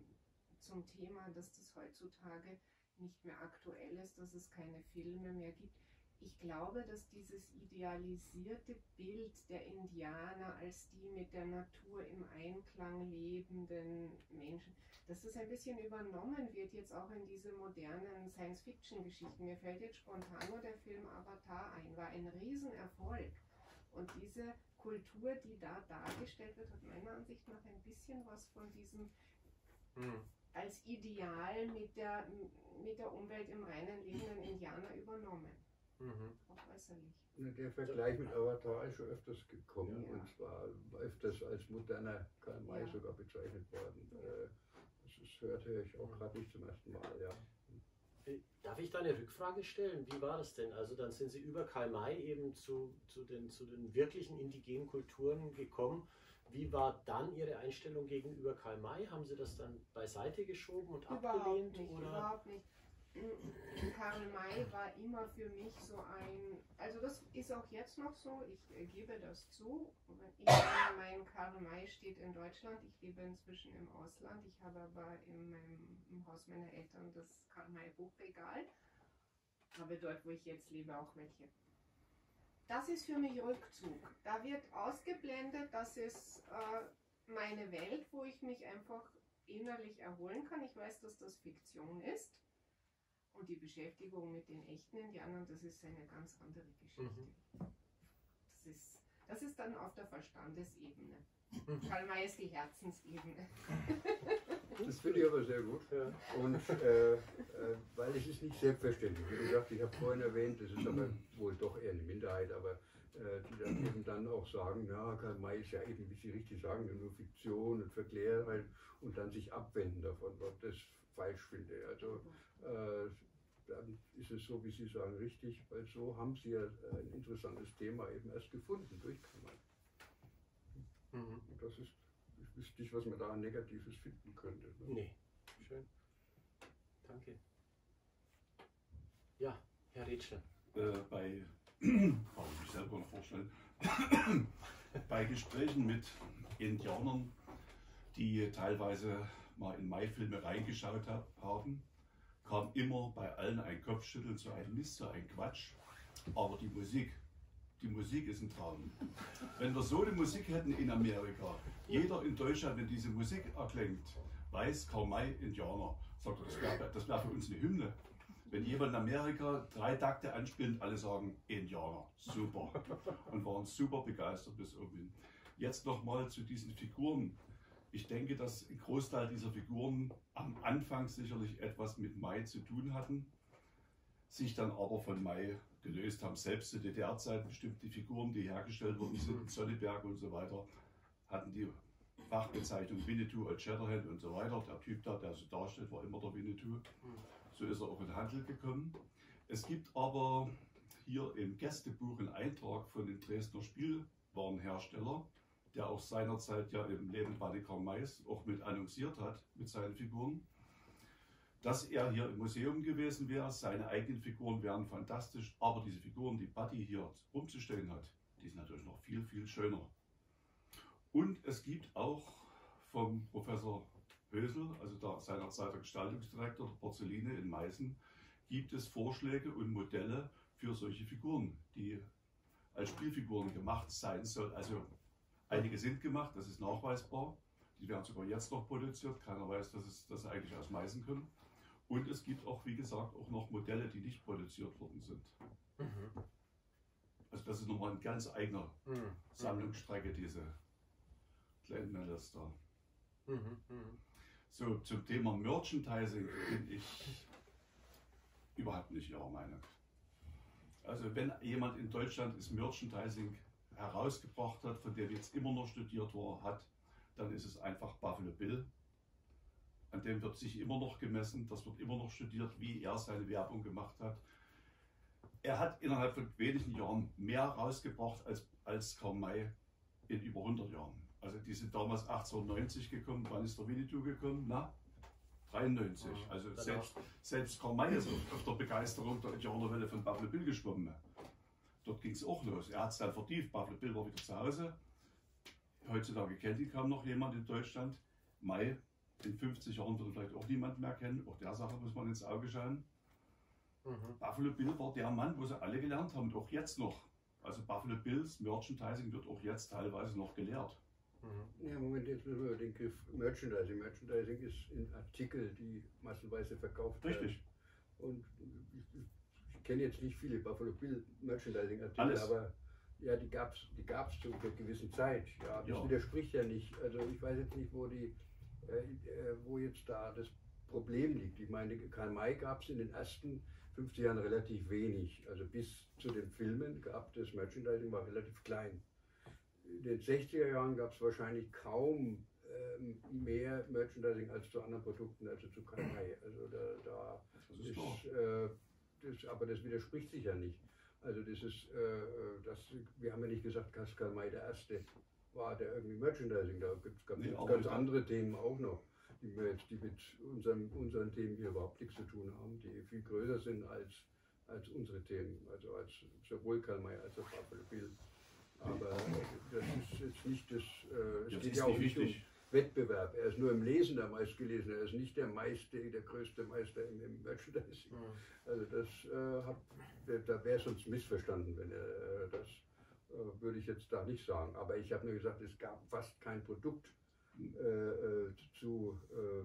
zum Thema, dass das heutzutage nicht mehr aktuell ist, dass es keine Filme mehr gibt. Ich glaube, dass dieses idealisierte Bild der Indianer als die mit der Natur im Einklang lebenden Menschen, dass das ein bisschen übernommen wird, jetzt auch in diese modernen Science-Fiction-Geschichten. Mir fällt jetzt spontan nur der Film Avatar ein, war ein Riesenerfolg. Und diese Kultur, die da dargestellt wird, hat meiner Ansicht nach ein bisschen was von diesem hm. als Ideal mit der, mit der Umwelt im reinen lebenden Indianer übernommen. Mhm. Auch äußerlich. Der Vergleich mit Avatar ist schon öfters gekommen ja. und zwar öfters als moderner Karl May ja. sogar bezeichnet worden. Äh, das hörte ich auch gerade nicht zum ersten Mal, ja. Äh, darf ich da eine Rückfrage stellen? Wie war das denn? Also dann sind Sie über Karl May eben zu, zu, den, zu den wirklichen indigenen Kulturen gekommen. Wie war dann Ihre Einstellung gegenüber Karl May? Haben Sie das dann beiseite geschoben und überhaupt abgelehnt? Nicht, oder? Überhaupt nicht. Karl May war immer für mich so ein, also das ist auch jetzt noch so, ich äh, gebe das zu. Ich meine, mein Karl May steht in Deutschland, ich lebe inzwischen im Ausland, ich habe aber in meinem, im Haus meiner Eltern das Karl May Buchregal, habe dort, wo ich jetzt lebe, auch welche. Das ist für mich Rückzug. Da wird ausgeblendet, das ist äh, meine Welt, wo ich mich einfach innerlich erholen kann. Ich weiß, dass das Fiktion ist. Und die Beschäftigung mit den echten Indianern, das ist eine ganz andere Geschichte. Mhm. Das, ist, das ist dann auf der Verstandesebene. Mhm. Karl May ist die Herzensebene. Das finde ich aber sehr gut. Ja. Und äh, äh, weil es ist nicht selbstverständlich. Wie gesagt, ich habe vorhin erwähnt, das ist aber wohl doch eher eine Minderheit, aber äh, die dann eben dann auch sagen, ja, Karl May ist ja eben, wie Sie richtig sagen, nur Fiktion und Verklärung und dann sich abwenden davon, was ich das falsch finde. Also dann ist es so, wie Sie sagen, richtig, weil so haben Sie ja ein interessantes Thema eben erst gefunden durch Karl May. Mhm. Und das ist, ich wüsste nicht, was man da Negatives finden könnte. Ne? Nee, schön. Danke. Ja, Herr Rätschel. Äh, bei kann ich mich selber noch vorstellen, bei Gesprächen mit Indianern, die teilweise mal in Mai-Filme reingeschaut haben, kam immer bei allen ein Kopfschütteln, so ein Mist, so ein Quatsch. Aber die Musik, die Musik ist ein Traum. Wenn wir so eine Musik hätten in Amerika, jeder in Deutschland, wenn diese Musik erklingt, weiß, Karl May, Indianer, sagt er, das wäre wär für uns eine Hymne. Wenn jemand in Amerika drei Takte anspielt, alle sagen Indianer, super. Und waren super begeistert bis irgendwie. Jetzt nochmal zu diesen Figuren. Ich denke, dass ein Großteil dieser Figuren am Anfang sicherlich etwas mit Mai zu tun hatten, sich dann aber von Mai gelöst haben. Selbst zu DDR-Zeiten bestimmte Figuren, die hergestellt wurden, sind in Sonneberg und so weiter, hatten die Fachbezeichnung Winnetou als Shatterhand und so weiter. Der Typ da, der so dasteht, war immer der Winnetou. So ist er auch in den Handel gekommen. Es gibt aber hier im Gästebuch einen Eintrag von dem Dresdner Spielwarenhersteller, der auch seinerzeit ja im Leben Karl Mais auch mit annonciert hat, mit seinen Figuren, dass er hier im Museum gewesen wäre. Seine eigenen Figuren wären fantastisch, aber diese Figuren, die Buddy hier rumzustellen hat, die sind natürlich noch viel, viel schöner. Und es gibt auch vom Professor Hösel, also der, seinerzeit der Gestaltungsdirektor der Porzelline in Meißen, gibt es Vorschläge und Modelle für solche Figuren, die als Spielfiguren gemacht sein sollen. Also einige sind gemacht, das ist nachweisbar. Die werden sogar jetzt noch produziert. Keiner weiß, dass, es, dass sie eigentlich aus Meißen kommen. Und es gibt auch, wie gesagt, auch noch Modelle, die nicht produziert worden sind. Mhm. Also das ist nochmal eine ganz eigene mhm. Sammlungsstrecke, diese kleinen Medals da. Mhm. mhm. So, zum Thema Merchandising bin ich überhaupt nicht Ihrer Meinung. Also wenn jemand in Deutschland das Merchandising herausgebracht hat, von dem jetzt immer noch studiert war, hat, dann ist es einfach Buffalo Bill. An dem wird sich immer noch gemessen, das wird immer noch studiert, wie er seine Werbung gemacht hat. Er hat innerhalb von wenigen Jahren mehr rausgebracht als, als Karl May in über 100 Jahren. Also die sind damals 1890 gekommen. Wann ist der Winnetou gekommen? Na? 93. Also selbst, selbst Karl May ist auf der Begeisterung der Indianerwelle von Buffalo Bill geschwommen. Dort ging es auch los. Er hat es dann vertieft. Buffalo Bill war wieder zu Hause. Heutzutage kennt ihn kaum noch jemand in Deutschland. Mai in 50 Jahren wird vielleicht auch niemand mehr kennen. Auch der Sache muss man ins Auge schauen. Mhm. Buffalo Bill war der Mann, wo sie alle gelernt haben, und auch jetzt noch. Also Buffalo Bills Merchandising wird auch jetzt teilweise noch gelehrt. Mhm. Ja, Moment, jetzt müssen wir den Griff Merchandising. Merchandising ist in Artikel, die massenweise verkauft werden. Richtig. Und kenne jetzt nicht viele Buffalo Bill Merchandising-Artikel, aber ja, die gab es die gab's zu einer gewissen Zeit. Ja, das ja. widerspricht ja nicht. Also ich weiß jetzt nicht, wo die, äh, äh wo jetzt da das Problem liegt. Ich meine, Karl May gab es in den ersten 50 Jahren relativ wenig. Also bis zu den Filmen gab das Merchandising war relativ klein in den 60er Jahren gab es wahrscheinlich kaum ähm, mehr Merchandising als zu anderen Produkten, also zu Kanai. Also da, da das ist, ist äh, das, aber das widerspricht sich ja nicht. Also das ist, äh, das, wir haben ja nicht gesagt, dass Kalmai der Erste war, der irgendwie Merchandising, da gibt es nee, ganz andere Themen auch noch, die, mit, die mit unseren, unseren Themen hier überhaupt nichts zu tun haben, die viel größer sind als, als unsere Themen, also als sowohl Kalmai als auch Bill. Aber das ist jetzt nicht das, äh, es das geht ja auch nicht wichtig. um Wettbewerb. Er ist nur im Lesen der meistgelesene, er ist nicht der Meister, der größte Meister im, im Merchandising. Mhm. Also das äh, hat, da wäre es uns missverstanden, wenn er äh, das äh, würde ich jetzt da nicht sagen. Aber ich habe nur gesagt, es gab fast kein Produkt äh, äh, zu,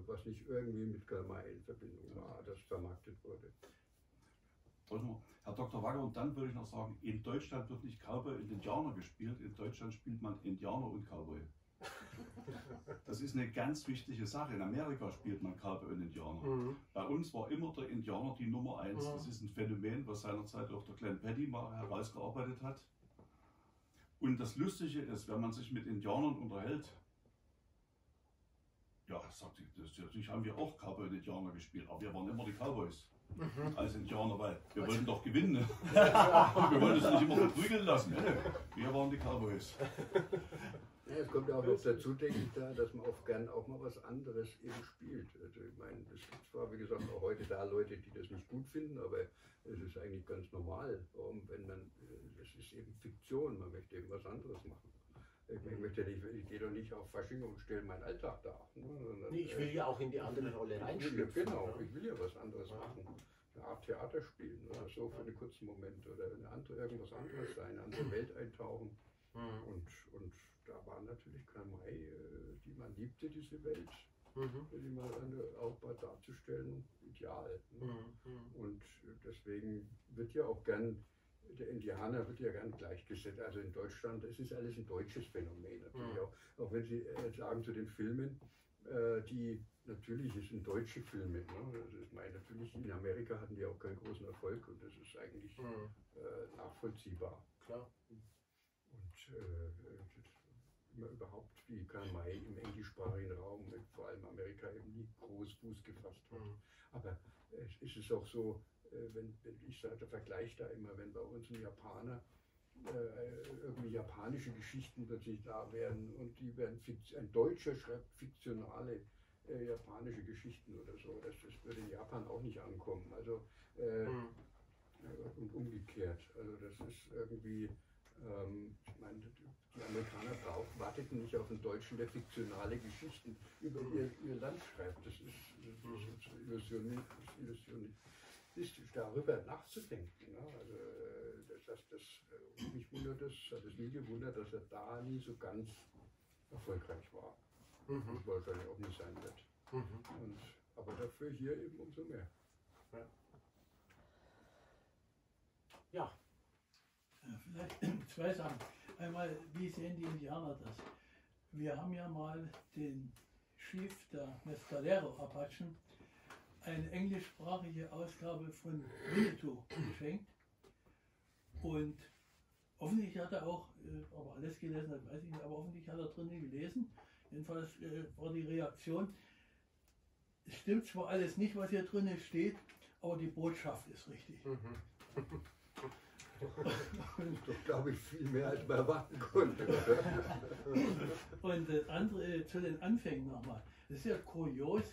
was nicht irgendwie mit Kalmar in Verbindung war, das vermarktet wurde. Herr Dr. Wagner, und dann würde ich noch sagen, in Deutschland wird nicht Cowboy und Indianer gespielt, in Deutschland spielt man Indianer und Cowboy. Das ist eine ganz wichtige Sache. In Amerika spielt man Cowboy und Indianer. Mhm. Bei uns war immer der Indianer die Nummer eins. Mhm. Das ist ein Phänomen, was seinerzeit auch der Glenn Petty mal herausgearbeitet hat. Und das Lustige ist, wenn man sich mit Indianern unterhält, ja, sagt ich, das, natürlich haben wir auch Cowboy und Indianer gespielt, aber wir waren immer die Cowboys als Indianer, weil wir wollten doch gewinnen. ne? wir wollten uns nicht immer verprügeln lassen. Ne? Wir waren die Cowboys. Ja, es kommt ja auch noch dazu, denke ich, da, dass man oft gern auch mal was anderes eben spielt. Also ich meine, es gibt zwar, wie gesagt, auch heute da Leute, die das nicht gut finden, aber es ist eigentlich ganz normal, warum, wenn man, äh, es ist eben Fiktion, man möchte eben was anderes machen. Ich, möchte nicht, ich gehe doch nicht auf Fasching und stelle meinen Alltag dar. Ne, sondern, Nee, ich will ja auch in die andere Rolle reinschlüpfen. genau, ne? ich will ja was anderes machen. Eine Art Theater spielen oder so für einen kurzen Moment oder eine andere, irgendwas anderes sein, eine andere Welt eintauchen. Mhm. Und, und da war natürlich Kamai, äh, die man liebte, diese Welt, Mhm. die man eine, auch mal darzustellen, ideal. Ne? Mhm. Mhm. Und deswegen wird ja auch gern, der Indianer wird ja gern gleichgesetzt. Also in Deutschland, es ist alles ein deutsches Phänomen natürlich Mhm. auch. Auch wenn Sie äh, sagen zu den Filmen, äh, die natürlich es sind deutsche Filme. Ne? Das ist mein, natürlich in Amerika hatten die auch keinen großen Erfolg und das ist eigentlich Mhm. äh, nachvollziehbar. Klar. Äh, immer überhaupt wie Karl May im englischsprachigen Raum, vor allem Amerika, eben nie groß Fuß gefasst hat. Mhm. Aber es ist es auch so, äh, wenn, ich sage, der Vergleich da immer, wenn bei uns ein Japaner äh, irgendwie japanische Geschichten plötzlich da wären und die werden ein Deutscher schreibt fiktionale äh, japanische Geschichten oder so, das, das würde in Japan auch nicht ankommen. Also äh, Mhm. äh, und umgekehrt. Also das ist irgendwie, ähm, ich meine, die Amerikaner brauch, warteten nicht auf den Deutschen, der fiktionale Geschichten über ihr, ihr Land schreibt. Das ist, das ist Illusionistisch, illusionistisch darüber nachzudenken. Ne? Also äh, das, das, das, äh, mich wundert es, hat es nie gewundert, dass er da nie so ganz erfolgreich war. Mhm. Und wahrscheinlich auch nicht sein wird. Mhm. Und, aber dafür hier eben umso mehr. Ja, Ja, vielleicht zwei Sachen. Einmal, wie sehen die Indianer das? Wir haben ja mal den Chief der Mescalero Apachen eine englischsprachige Ausgabe von Winnetou geschenkt. Und offensichtlich hat er auch, äh, ob er alles gelesen hat, weiß ich nicht, aber offensichtlich hat er drinnen gelesen. Jedenfalls äh, war die Reaktion, es stimmt zwar alles nicht, was hier drinnen steht, aber die Botschaft ist richtig. Mhm. Das ist doch, glaube ich, viel mehr, als man erwarten konnte. Und das andere äh, zu den Anfängen nochmal. Das ist ja kurios.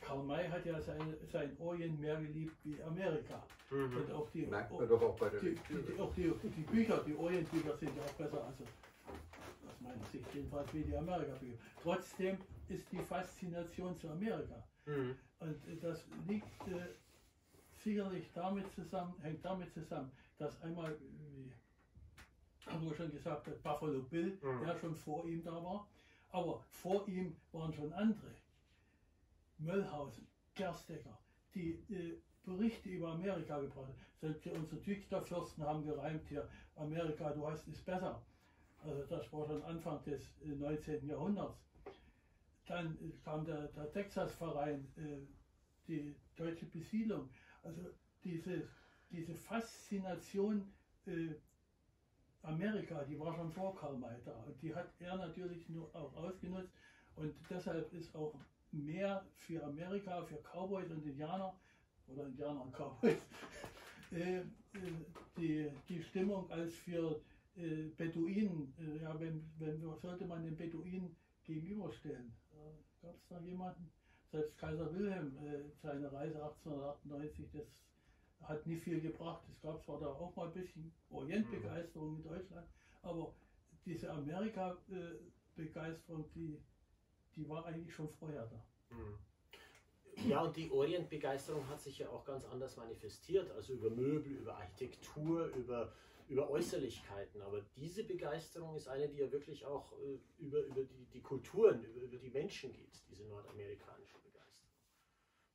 Karl May hat ja sein, sein Orient mehr geliebt wie Amerika. Mhm. Und auch die, Merkt man doch auch bei der die, die, auch die, die Bücher, die Orient-Bücher sind ja auch besser, also aus meiner Sicht jedenfalls wie die Amerika-Bücher. Trotzdem ist die Faszination zu Amerika. Mhm. Und äh, das liegt äh, sicherlich damit zusammen, hängt damit zusammen, dass einmal, wie Andrew schon gesagt Buffalo Bill, Mhm. der schon vor ihm da war, aber vor ihm waren schon andere. Möllhausen, Gerstecker, die äh, Berichte über Amerika gebracht haben. Selbst unsere Tüchterfürsten haben gereimt hier, Amerika, du hast es besser. Also das war schon Anfang des äh, 19. Jahrhunderts. Dann äh, kam der, der Texas-Verein, äh, die deutsche Besiedlung. Also diese, diese Faszination äh, Amerika, die war schon vor Karl May da. Und die hat er natürlich nur auch ausgenutzt. Und deshalb ist auch mehr für Amerika, für Cowboys und Indianer, oder Indianer und Cowboys, äh, äh, die, die Stimmung als für äh, Beduinen. Äh, ja, wenn, wenn, sollte man den Beduinen gegenüberstellen? Gab es da jemanden? Selbst Kaiser Wilhelm, äh, seine Reise 1898, das hat nie viel gebracht. Es gab zwar da auch mal ein bisschen Orientbegeisterung in Deutschland, aber diese Amerika-Begeisterung, die, die war eigentlich schon vorher da. Mhm. Ja, und die Orientbegeisterung hat sich ja auch ganz anders manifestiert, also über Möbel, über Architektur, über, über Äußerlichkeiten. Aber diese Begeisterung ist eine, die ja wirklich auch äh, über, über die, die Kulturen, über, über die Menschen geht, diese nordamerikanische Begeisterung.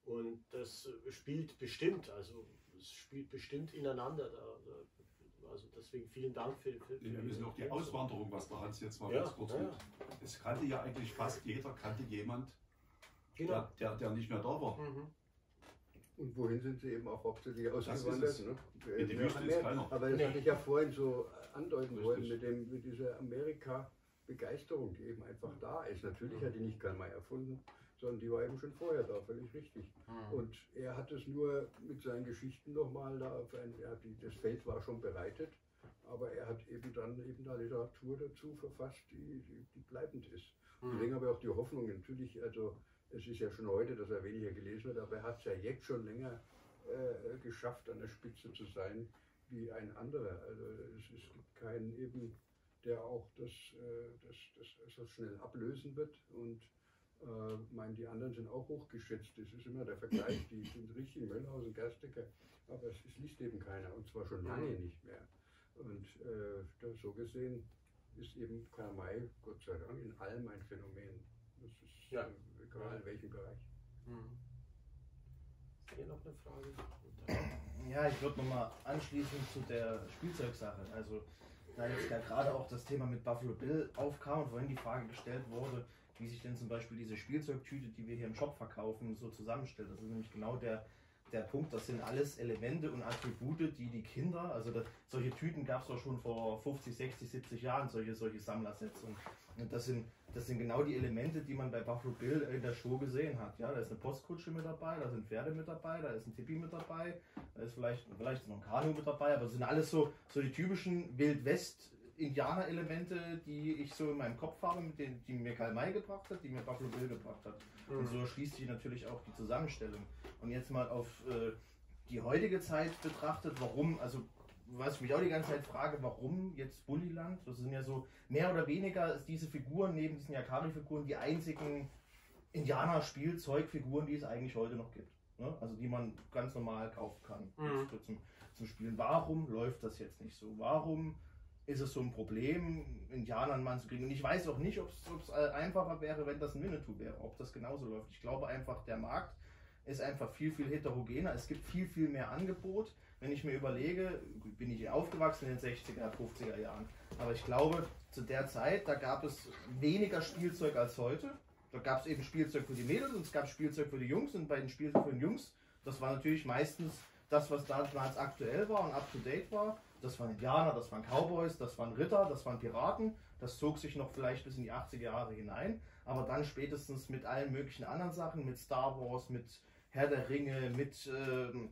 Und das spielt bestimmt, also es spielt bestimmt ineinander. Da, da, also deswegen vielen Dank für, für, für Wir müssen auch die. Auswanderung, was der Hans jetzt mal Ja, ganz kurz ja, mit. Es kannte ja eigentlich fast jeder, kannte jemand, Genau. der, der, der nicht mehr da war. Mhm. Und wohin sind sie eben auch hauptsächlich Das ist ausgewandert? es. Ne? In die Wüste ist keiner. Aber das Nee. hatte ich ja vorhin so andeuten Richtig. wollen mit, dem, mit dieser Amerika-Begeisterung, die eben einfach da ist. Natürlich hat die nicht Karl May erfunden, sondern die war eben schon vorher da, völlig richtig. Mhm. Und er hat es nur mit seinen Geschichten nochmal da, auf ein, die, das Feld war schon bereitet, aber er hat eben dann eben da Literatur dazu verfasst, die, die, die bleibend ist. Mhm. Deswegen habe ich auch die Hoffnung, natürlich, also es ist ja schon heute, dass er weniger gelesen wird, aber er hat es ja jetzt schon länger äh, geschafft, an der Spitze zu sein wie ein anderer. Also es, es gibt keinen eben, der auch das, äh, das, das, das schnell ablösen wird und äh, mein, die anderen sind auch hochgeschätzt. Das ist immer der Vergleich, die sind richtig, Möllhausen, Gerstecker, aber es, es liest eben keiner und zwar schon lange nicht mehr. Und äh, das, so gesehen ist eben Karl May, Gott sei Dank, in allem ein Phänomen. Das ist Ja. äh, egal in welchem Bereich. Mhm. Ist hier noch eine Frage? Ja, ich würde nochmal anschließen zu der Spielzeugsache. Also, da jetzt ja gerade auch das Thema mit Buffalo Bill aufkam und vorhin die Frage gestellt wurde, wie sich denn zum Beispiel diese Spielzeugtüte, die wir hier im Shop verkaufen, so zusammenstellt. Das ist nämlich genau der, der Punkt. Das sind alles Elemente und Attribute, die die Kinder, also da, solche Tüten gab es doch schon vor 50, 60, 70 Jahren, solche, solche Sammlersets. Und, das sind das sind genau die Elemente, die man bei Buffalo Bill in der Show gesehen hat. Ja, da ist eine Postkutsche mit dabei, da sind Pferde mit dabei, da ist ein Tippi mit dabei, da ist vielleicht, vielleicht noch ein Kanu mit dabei, aber es sind alles so, so die typischen Wild-West-Indianer-Elemente, die ich so in meinem Kopf habe, mit denen, die mir Karl May gebracht hat, die mir Buffalo Bill gebracht hat. Und so schließt sich natürlich auch die Zusammenstellung. Und jetzt mal auf äh, die heutige Zeit betrachtet, warum, also was ich mich auch die ganze Zeit frage, warum jetzt Bullyland? Das sind ja so mehr oder weniger ist diese Figuren neben diesen Yakari-Figuren die einzigen Indianer-Spielzeugfiguren, die es eigentlich heute noch gibt. Ne? Also die man ganz normal kaufen kann Mhm. zum, zum Spielen. Warum läuft das jetzt nicht so? Warum ist es so ein Problem, einen Mann zu kriegen? Und ich weiß auch nicht, ob es äh, einfacher wäre, wenn das ein Winnetou wäre, ob das genauso läuft. Ich glaube einfach, der Markt ist einfach viel, viel heterogener. Es gibt viel, viel mehr Angebot. Wenn ich mir überlege, bin ich aufgewachsen in den 60er, 50er Jahren. Aber ich glaube, zu der Zeit, da gab es weniger Spielzeug als heute. Da gab es eben Spielzeug für die Mädels und es gab Spielzeug für die Jungs. Und bei den Spielzeug für den Jungs, das war natürlich meistens das, was damals aktuell war und up to date war. Das waren Indianer, das waren Cowboys, das waren Ritter, das waren Piraten. Das zog sich noch vielleicht bis in die 80er Jahre hinein. Aber dann spätestens mit allen möglichen anderen Sachen, mit Star Wars, mit Herr der Ringe, mit ähm,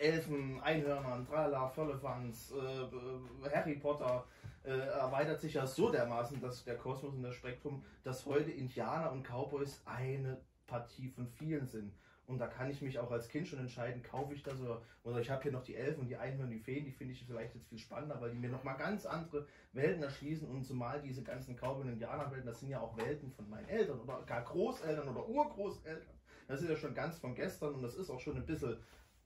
Elfen, Einhörnern, Tralala, Firlefanz, äh, Harry Potter, äh, erweitert sich ja so dermaßen dass der Kosmos und das Spektrum, dass heute Indianer und Cowboys eine Partie von vielen sind. Und da kann ich mich auch als Kind schon entscheiden, kaufe ich das oder, oder ich habe hier noch die Elfen und die Einhörner, die Feen, die finde ich vielleicht jetzt viel spannender, weil die mir nochmal ganz andere Welten erschließen und zumal diese ganzen Cowboy- und Indianerwelten, das sind ja auch Welten von meinen Eltern oder gar Großeltern oder Urgroßeltern. Das ist ja schon ganz von gestern und das ist auch schon ein bisschen,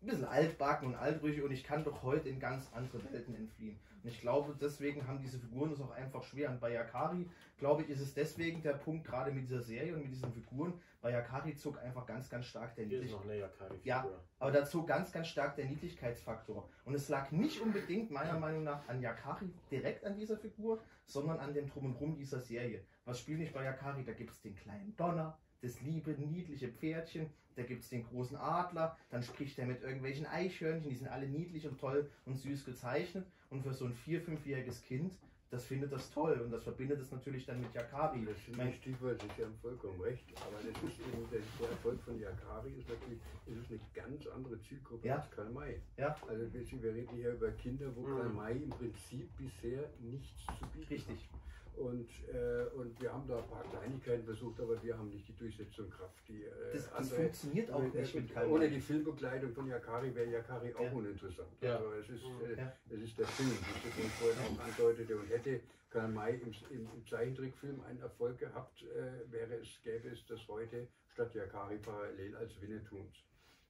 ein bisschen altbacken und altrüchig und ich kann doch heute in ganz andere Welten entfliehen. Und ich glaube, deswegen haben diese Figuren es auch einfach schwer. Und bei Yakari, glaube ich, ist es deswegen der Punkt, gerade mit dieser Serie und mit diesen Figuren, bei Yakari zog einfach ganz, ganz stark der Hier ist Niedlich noch eine Yakari-Figur. Ja. aber da zog ganz, ganz stark der Niedlichkeitsfaktor. Und es lag nicht unbedingt, meiner Meinung nach, an Yakari direkt an dieser Figur, sondern an dem Drum und Drum dieser Serie. Was spielt nicht bei Yakari? Da gibt es den kleinen Donner, das liebe, niedliche Pferdchen, da gibt es den großen Adler, dann spricht er mit irgendwelchen Eichhörnchen, die sind alle niedlich und toll und süß gezeichnet. Und für so ein vier-, fünfjähriges Kind, das findet das toll und das verbindet es natürlich dann mit Yakari. Das Stichworte, Sie haben vollkommen recht, aber das ist eben der, der Erfolg von Yakari ist natürlich, es ist eine ganz andere Zielgruppe Ja. als Karl May. Ja. Also wir wir reden hier über Kinder, wo Mhm. Karl May im Prinzip bisher nichts zu bieten Richtig. hat. Und, äh, und wir haben da ein paar Kleinigkeiten versucht, aber wir haben nicht die Durchsetzungskraft, die äh, Das, das andere. funktioniert auch nicht mit Karl ohne die Filmbegleitung von Yakari wäre Yakari auch Ja. uninteressant. Ja. Also es ist, äh, Ja. es ist der Film, wie ich das vorhin auch andeutete. Und hätte Karl May im, im, im Zeichentrickfilm einen Erfolg gehabt, äh, wäre es, gäbe es das heute statt Yakari parallel als Winnetoons.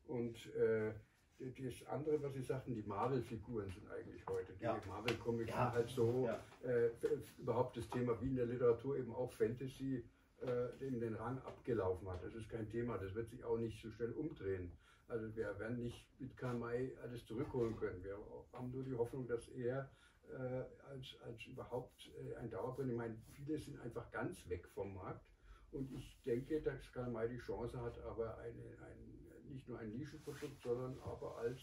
Und äh, das andere, was Sie sagten, die Marvel-Figuren sind eigentlich heute. Die Ja. Marvel-Comics Ja. sind halt so Ja. äh, überhaupt das Thema, wie in der Literatur eben auch Fantasy äh, eben den Rang abgelaufen hat. Das ist kein Thema, das wird sich auch nicht so schnell umdrehen. Also wir werden nicht mit Karl May alles zurückholen können. Wir haben nur die Hoffnung, dass er äh, als, als überhaupt äh, ein Dauerbrenner, ich meine, viele sind einfach ganz weg vom Markt. Und ich denke, dass Karl May die Chance hat, aber eine, ein, nicht nur ein Nischenprodukt, sondern aber als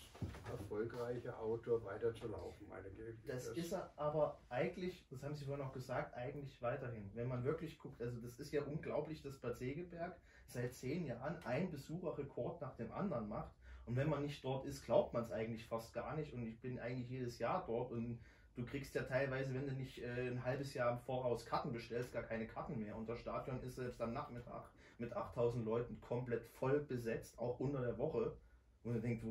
erfolgreicher Autor weiterzulaufen. Meine Ge- Das ist er aber eigentlich, das haben Sie vorhin auch gesagt, eigentlich weiterhin. Wenn man wirklich guckt, also das ist ja unglaublich, dass Bad Segeberg seit zehn Jahren ein Besucherrekord nach dem anderen macht. Und wenn man nicht dort ist, glaubt man es eigentlich fast gar nicht. Und ich bin eigentlich jedes Jahr dort und du kriegst ja teilweise, wenn du nicht äh, ein halbes Jahr im Voraus Karten bestellst, gar keine Karten mehr. Und das Stadion ist selbst am Nachmittag mit 8000 Leuten komplett voll besetzt, auch unter der Woche. Und man denkt,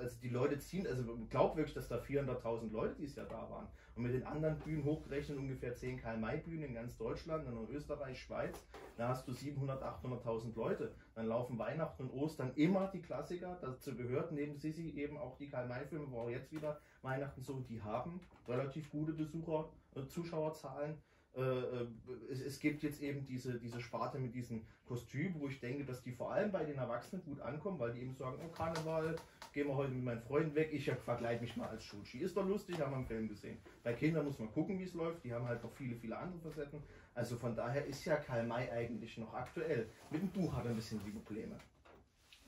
also die Leute ziehen, also glaubt wirklich, dass da 400.000 Leute dieses Jahr da waren. Und mit den anderen Bühnen hochgerechnet ungefähr 10 Karl-May-Bühnen in ganz Deutschland, dann in Österreich, Schweiz, da hast du 700.000, 800.000 Leute. Dann laufen Weihnachten und Ostern immer die Klassiker. Dazu gehört neben Sissi eben auch die Karl-May-Filme, wo auch jetzt wieder Weihnachten so, die haben relativ gute Besucher, äh, Zuschauerzahlen. Äh, äh, es, es gibt jetzt eben diese, diese Sparte mit diesen Kostümen, wo ich denke, dass die vor allem bei den Erwachsenen gut ankommen, weil die eben sagen, oh Karneval, gehen wir heute mit meinen Freunden weg, ich verkleide mich mal als Schuchi. Ist doch lustig, haben wir im Film gesehen. Bei Kindern muss man gucken, wie es läuft, die haben halt noch viele, viele andere Facetten. Also von daher ist ja Karl May eigentlich noch aktuell. Mit dem Buch hat er ein bisschen die Probleme.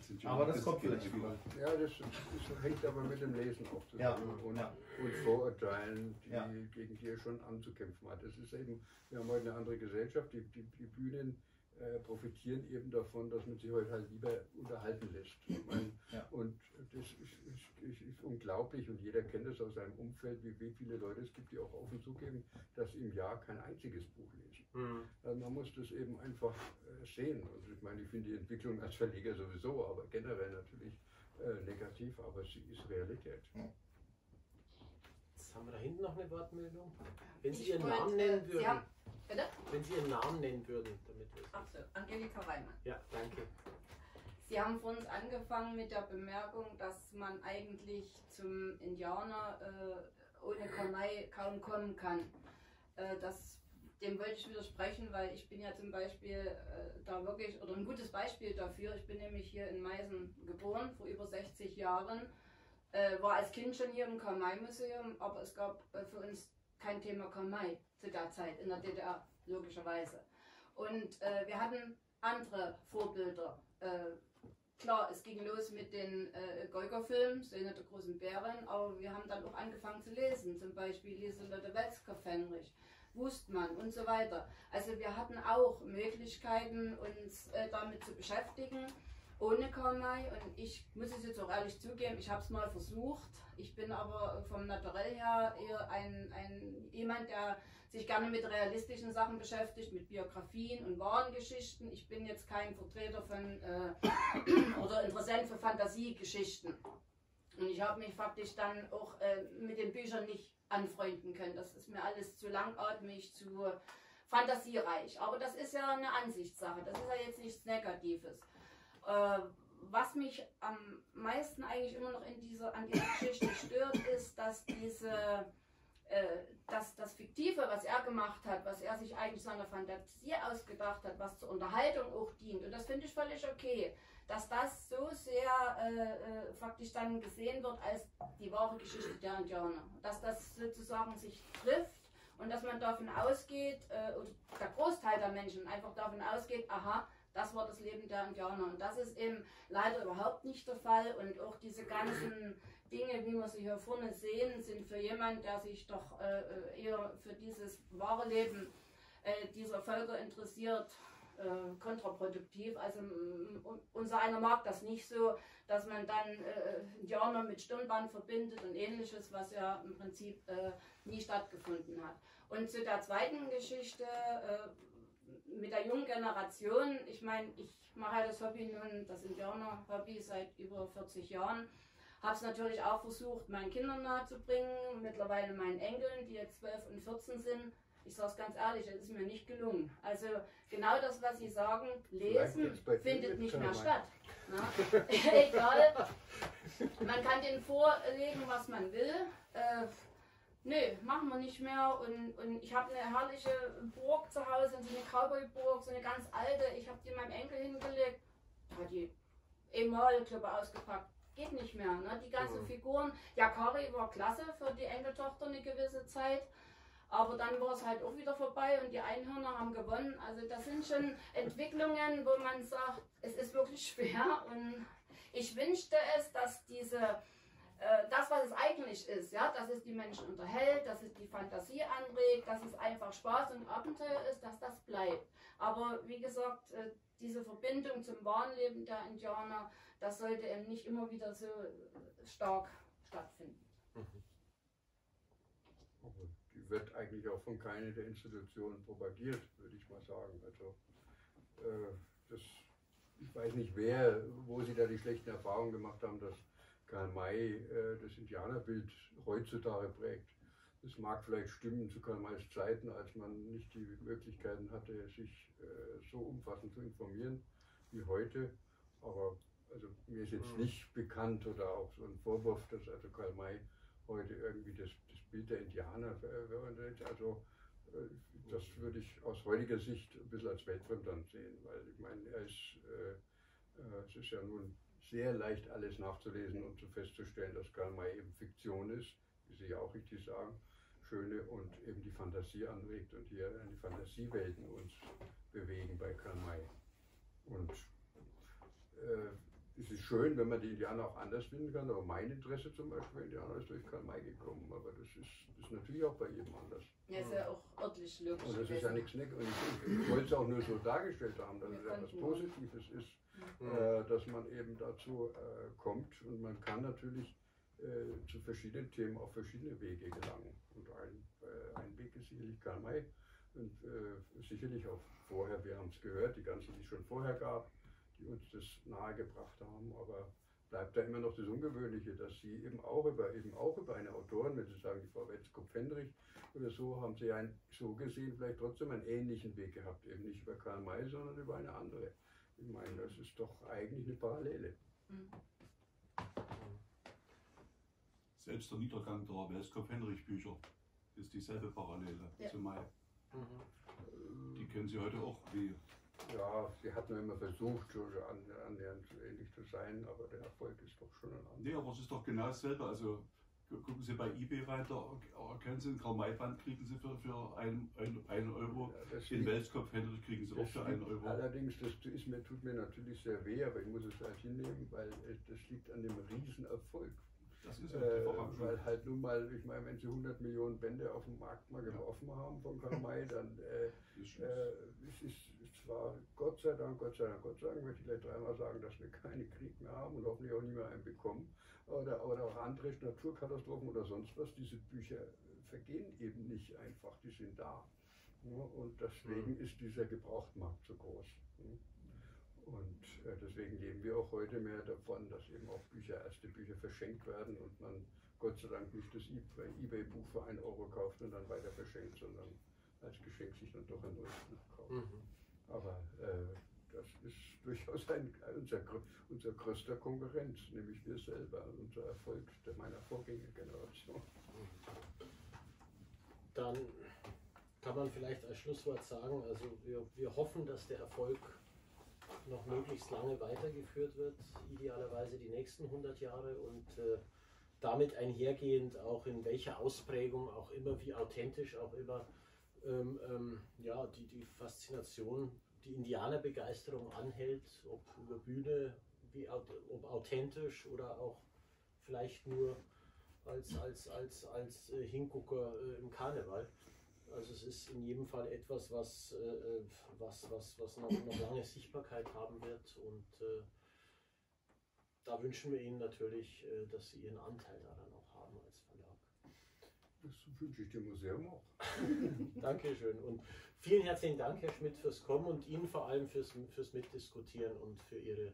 Sind ja Aber das kommt vielleicht viele- Ja, das, das hängt aber mit dem Lesen auch Ja, zusammen und, ja. und Vorurteilen, die, Ja. gegen die er schon anzukämpfen hat. Das ist eben, wir haben heute eine andere Gesellschaft, die, die, die Bühnen äh, profitieren eben davon, dass man sich heute halt lieber unterhalten lässt. Mein, Ja. Und das ist, ist, ist, ist unglaublich und jeder kennt es aus seinem Umfeld, wie, wie viele Leute es gibt, die auch offen zugeben, dass sie im Jahr kein einziges Buch lesen. Hm. Also man muss das eben einfach äh, sehen. Und ich meine, ich finde die Entwicklung als Verleger sowieso, aber generell natürlich äh, negativ, aber sie ist Realität. Jetzt haben wir da hinten noch eine Wortmeldung. Wenn Sie Ich Ihren wollte, Namen nennen Sie würden. haben- Bitte? Wenn Sie Ihren Namen nennen würden, damit wir Ach so, Angelika Weimann. Ja, danke. Sie haben vor uns angefangen mit der Bemerkung, dass man eigentlich zum Indianer äh, ohne Kornei kaum kommen kann. Äh, das, dem wollte ich widersprechen, weil ich bin ja zum Beispiel äh, da wirklich, oder ein gutes Beispiel dafür, ich bin nämlich hier in Meißen geboren, vor über 60 Jahren, äh, war als Kind schon hier im Karl-May-Museum, aber es gab äh, für uns kein Thema Karl-May zu der Zeit in der DDR, logischerweise. Und äh, wir hatten andere Vorbilder. Äh, klar, es ging los mit den äh, Geuger-Filmen, Söhne der großen Bären, aber wir haben dann auch angefangen zu lesen, zum Beispiel Lieselotte Welsker-Fenrich, Wustmann und so weiter. Also wir hatten auch Möglichkeiten, uns äh, damit zu beschäftigen, ohne Karl-May. Und ich muss es jetzt auch ehrlich zugeben, ich habe es mal versucht. Ich bin aber vom Naturell her eher ein, ein jemand, der sich gerne mit realistischen Sachen beschäftigt, mit Biografien und wahren Geschichten. Ich bin jetzt kein Vertreter von äh, oder Interessent für Fantasiegeschichten. Und ich habe mich faktisch dann auch äh, mit den Büchern nicht anfreunden können. Das ist mir alles zu langatmig, zu fantasiereich. Aber das ist ja eine Ansichtssache. Das ist ja jetzt nichts Negatives. Äh, was mich am meisten eigentlich immer noch in dieser, an dieser Geschichte stört, ist, dass diese dass das Fiktive, was er gemacht hat, was er sich eigentlich seiner Fantasie ausgedacht hat, was zur Unterhaltung auch dient, und das finde ich völlig okay, dass das so sehr äh, äh, faktisch dann gesehen wird als die wahre Geschichte der Indianer. Dass das sozusagen sich trifft und dass man davon ausgeht, äh, der Großteil der Menschen einfach davon ausgeht, aha, das war das Leben der Indianer. Und das ist eben leider überhaupt nicht der Fall. Und auch diese ganzen Dinge, wie wir sie hier vorne sehen, sind für jemanden, der sich doch äh, eher für dieses wahre Leben äh, dieser Völker interessiert, äh, kontraproduktiv. Also unser einer mag das nicht so, dass man dann äh, Indianer mit Stirnband verbindet und ähnliches, was ja im Prinzip äh, nie stattgefunden hat. Und zu der zweiten Geschichte äh, mit der jungen Generation, ich meine, ich mache das Hobby nun, das Indianer-Hobby seit über 40 Jahren. Habe es natürlich auch versucht, meinen Kindern nahezubringen, mittlerweile meinen Enkeln, die jetzt 12 und 14 sind. Ich sage es ganz ehrlich, es ist mir nicht gelungen. Also genau das, was Sie sagen, lesen findet nicht mehr statt. Egal. Man kann denen vorlegen, was man will. Äh, Nö, machen wir nicht mehr. Und, und ich habe eine herrliche Burg zu Hause, so eine Cowboy-Burg, so eine ganz alte. Ich habe die meinem Enkel hingelegt. Da hat die Emalklippe ausgepackt. Geht nicht mehr. Ne? Die ganzen Mhm. Figuren. Ja, Kari war klasse für die Enkeltochter eine gewisse Zeit. Aber dann war es halt auch wieder vorbei und die Einhörner haben gewonnen. Also das sind schon Entwicklungen, wo man sagt, es ist wirklich schwer. Und Ich wünschte es, dass diese, äh, das, was es eigentlich ist, ja, dass es die Menschen unterhält, dass es die Fantasie anregt, dass es einfach Spaß und Abenteuer ist, dass das bleibt. Aber wie gesagt, äh, diese Verbindung zum wahren Leben der Indianer, das sollte eben nicht immer wieder so stark stattfinden. Aber die wird eigentlich auch von keiner der Institutionen propagiert, würde ich mal sagen. Also äh, das, ich weiß nicht wer, wo sie da die schlechten Erfahrungen gemacht haben, dass Karl May äh, das Indianerbild heutzutage prägt. Das mag vielleicht stimmen zu Karl Mays Zeiten, als man nicht die Möglichkeiten hatte, sich äh, so umfassend zu informieren wie heute. Aber also mir ist jetzt Mhm. nicht bekannt oder auch so ein Vorwurf, dass also Karl May heute irgendwie das, das Bild der Indianer verwendet. Also äh, das würde ich aus heutiger Sicht ein bisschen als weltfremd ansehen, weil ich meine, er ist, äh, äh, es ist ja nun sehr leicht alles nachzulesen und zu festzustellen, dass Karl May eben Fiktion ist, wie Sie ja auch richtig sagen, schöne und eben die Fantasie anregt und hier an die Fantasiewelten uns bewegen bei Karl May. Und äh, es ist schön, wenn man die Indianer auch anders finden kann, aber mein Interesse zum Beispiel, Indianer ist durch Karl May gekommen, aber das ist, das ist natürlich auch bei jedem anders. Ja, ist ja auch örtlich logisch. Und das ist ja nichts. Und ich, ich wollte es auch nur so dargestellt haben, dass Wir es etwas Positives ist, Mhm. äh, dass man eben dazu äh, kommt und man kann natürlich äh, zu verschiedenen Themen auf verschiedene Wege gelangen. Und ein, äh, ein Weg ist sicherlich Karl May und äh, sicherlich auch vorher, wir haben es gehört, die ganzen, die es schon vorher gab, die uns das nahegebracht haben, aber bleibt da immer noch das Ungewöhnliche, dass sie eben auch über eben auch über eine Autorin, wenn Sie sagen, die Frau Wetzkopf-Hendrich oder so, haben sie ein, so gesehen vielleicht trotzdem einen ähnlichen Weg gehabt, eben nicht über Karl May, sondern über eine andere. Ich meine, das ist doch eigentlich eine Parallele. Mhm. Selbst der Niedergang der Welskopf-Henrich-Bücher ist dieselbe Parallele Ja. zu Mai. Mhm. Die kennen Sie heute auch. Wie, Ja, sie hat nur immer versucht, so an, annähernd so ähnlich zu sein, aber der Erfolg ist doch schon ein anderer. nee, aber es ist doch genau dasselbe. Also gu- gucken Sie bei eBay rein, da erkennen Sie ein Karl-May-Band, kriegen Sie für, für ein, ein, ein Euro. Ja, Den liegt- Welskopf-Henrich kriegen Sie auch für einen Euro. Allerdings, das ist mir, tut mir natürlich sehr weh, aber ich muss es halt hinnehmen, weil das liegt an dem Riesenerfolg. Das ist ja Äh, weil halt nun mal, ich meine, wenn sie 100 Millionen Bände auf dem Markt mal Ja. geworfen haben von Karl May, dann äh. Äh, es ist zwar Gott sei Dank, Gott sei Dank, Gott sei Dank, möchte ich gleich dreimal sagen, dass wir keinen Krieg mehr haben und hoffentlich auch nie mehr einen bekommen. Oder, oder auch andere Naturkatastrophen oder sonst was. Diese Bücher vergehen eben nicht einfach, die sind da. Ja, und deswegen ist dieser Gebrauchtmarkt so groß. Ja. Und äh, deswegen leben wir auch heute mehr davon, dass eben auch Bücher, erste Bücher verschenkt werden und man Gott sei Dank nicht das Ebay-Buch für einen Euro kauft und dann weiter verschenkt, sondern als Geschenk sich dann doch ein neues Buch kauft. Mhm. Aber äh, das ist durchaus ein, unser, unser größter Konkurrent, nämlich wir selber, unser Erfolg der meiner Vorgängergeneration. Dann kann man vielleicht als Schlusswort sagen, also wir, wir hoffen, dass der Erfolg noch möglichst lange weitergeführt wird, idealerweise die nächsten 100 Jahre und äh, damit einhergehend auch in welcher Ausprägung auch immer, wie authentisch auch immer, ähm, ähm, ja, die, die Faszination, die Indianerbegeisterung anhält, ob über Bühne, wie, ob authentisch oder auch vielleicht nur als, als, als, als äh, Hingucker äh, im Karneval. Also es ist in jedem Fall etwas, was, äh, was, was, was noch, noch lange Sichtbarkeit haben wird und äh, da wünschen wir Ihnen natürlich, äh, dass Sie Ihren Anteil daran auch haben als Verlag. Das wünsche ich dem Museum auch. Dankeschön und vielen herzlichen Dank, Herr Schmidt, fürs Kommen und Ihnen vor allem fürs, fürs Mitdiskutieren und für Ihre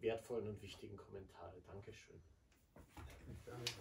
wertvollen und wichtigen Kommentare. Dankeschön. Danke.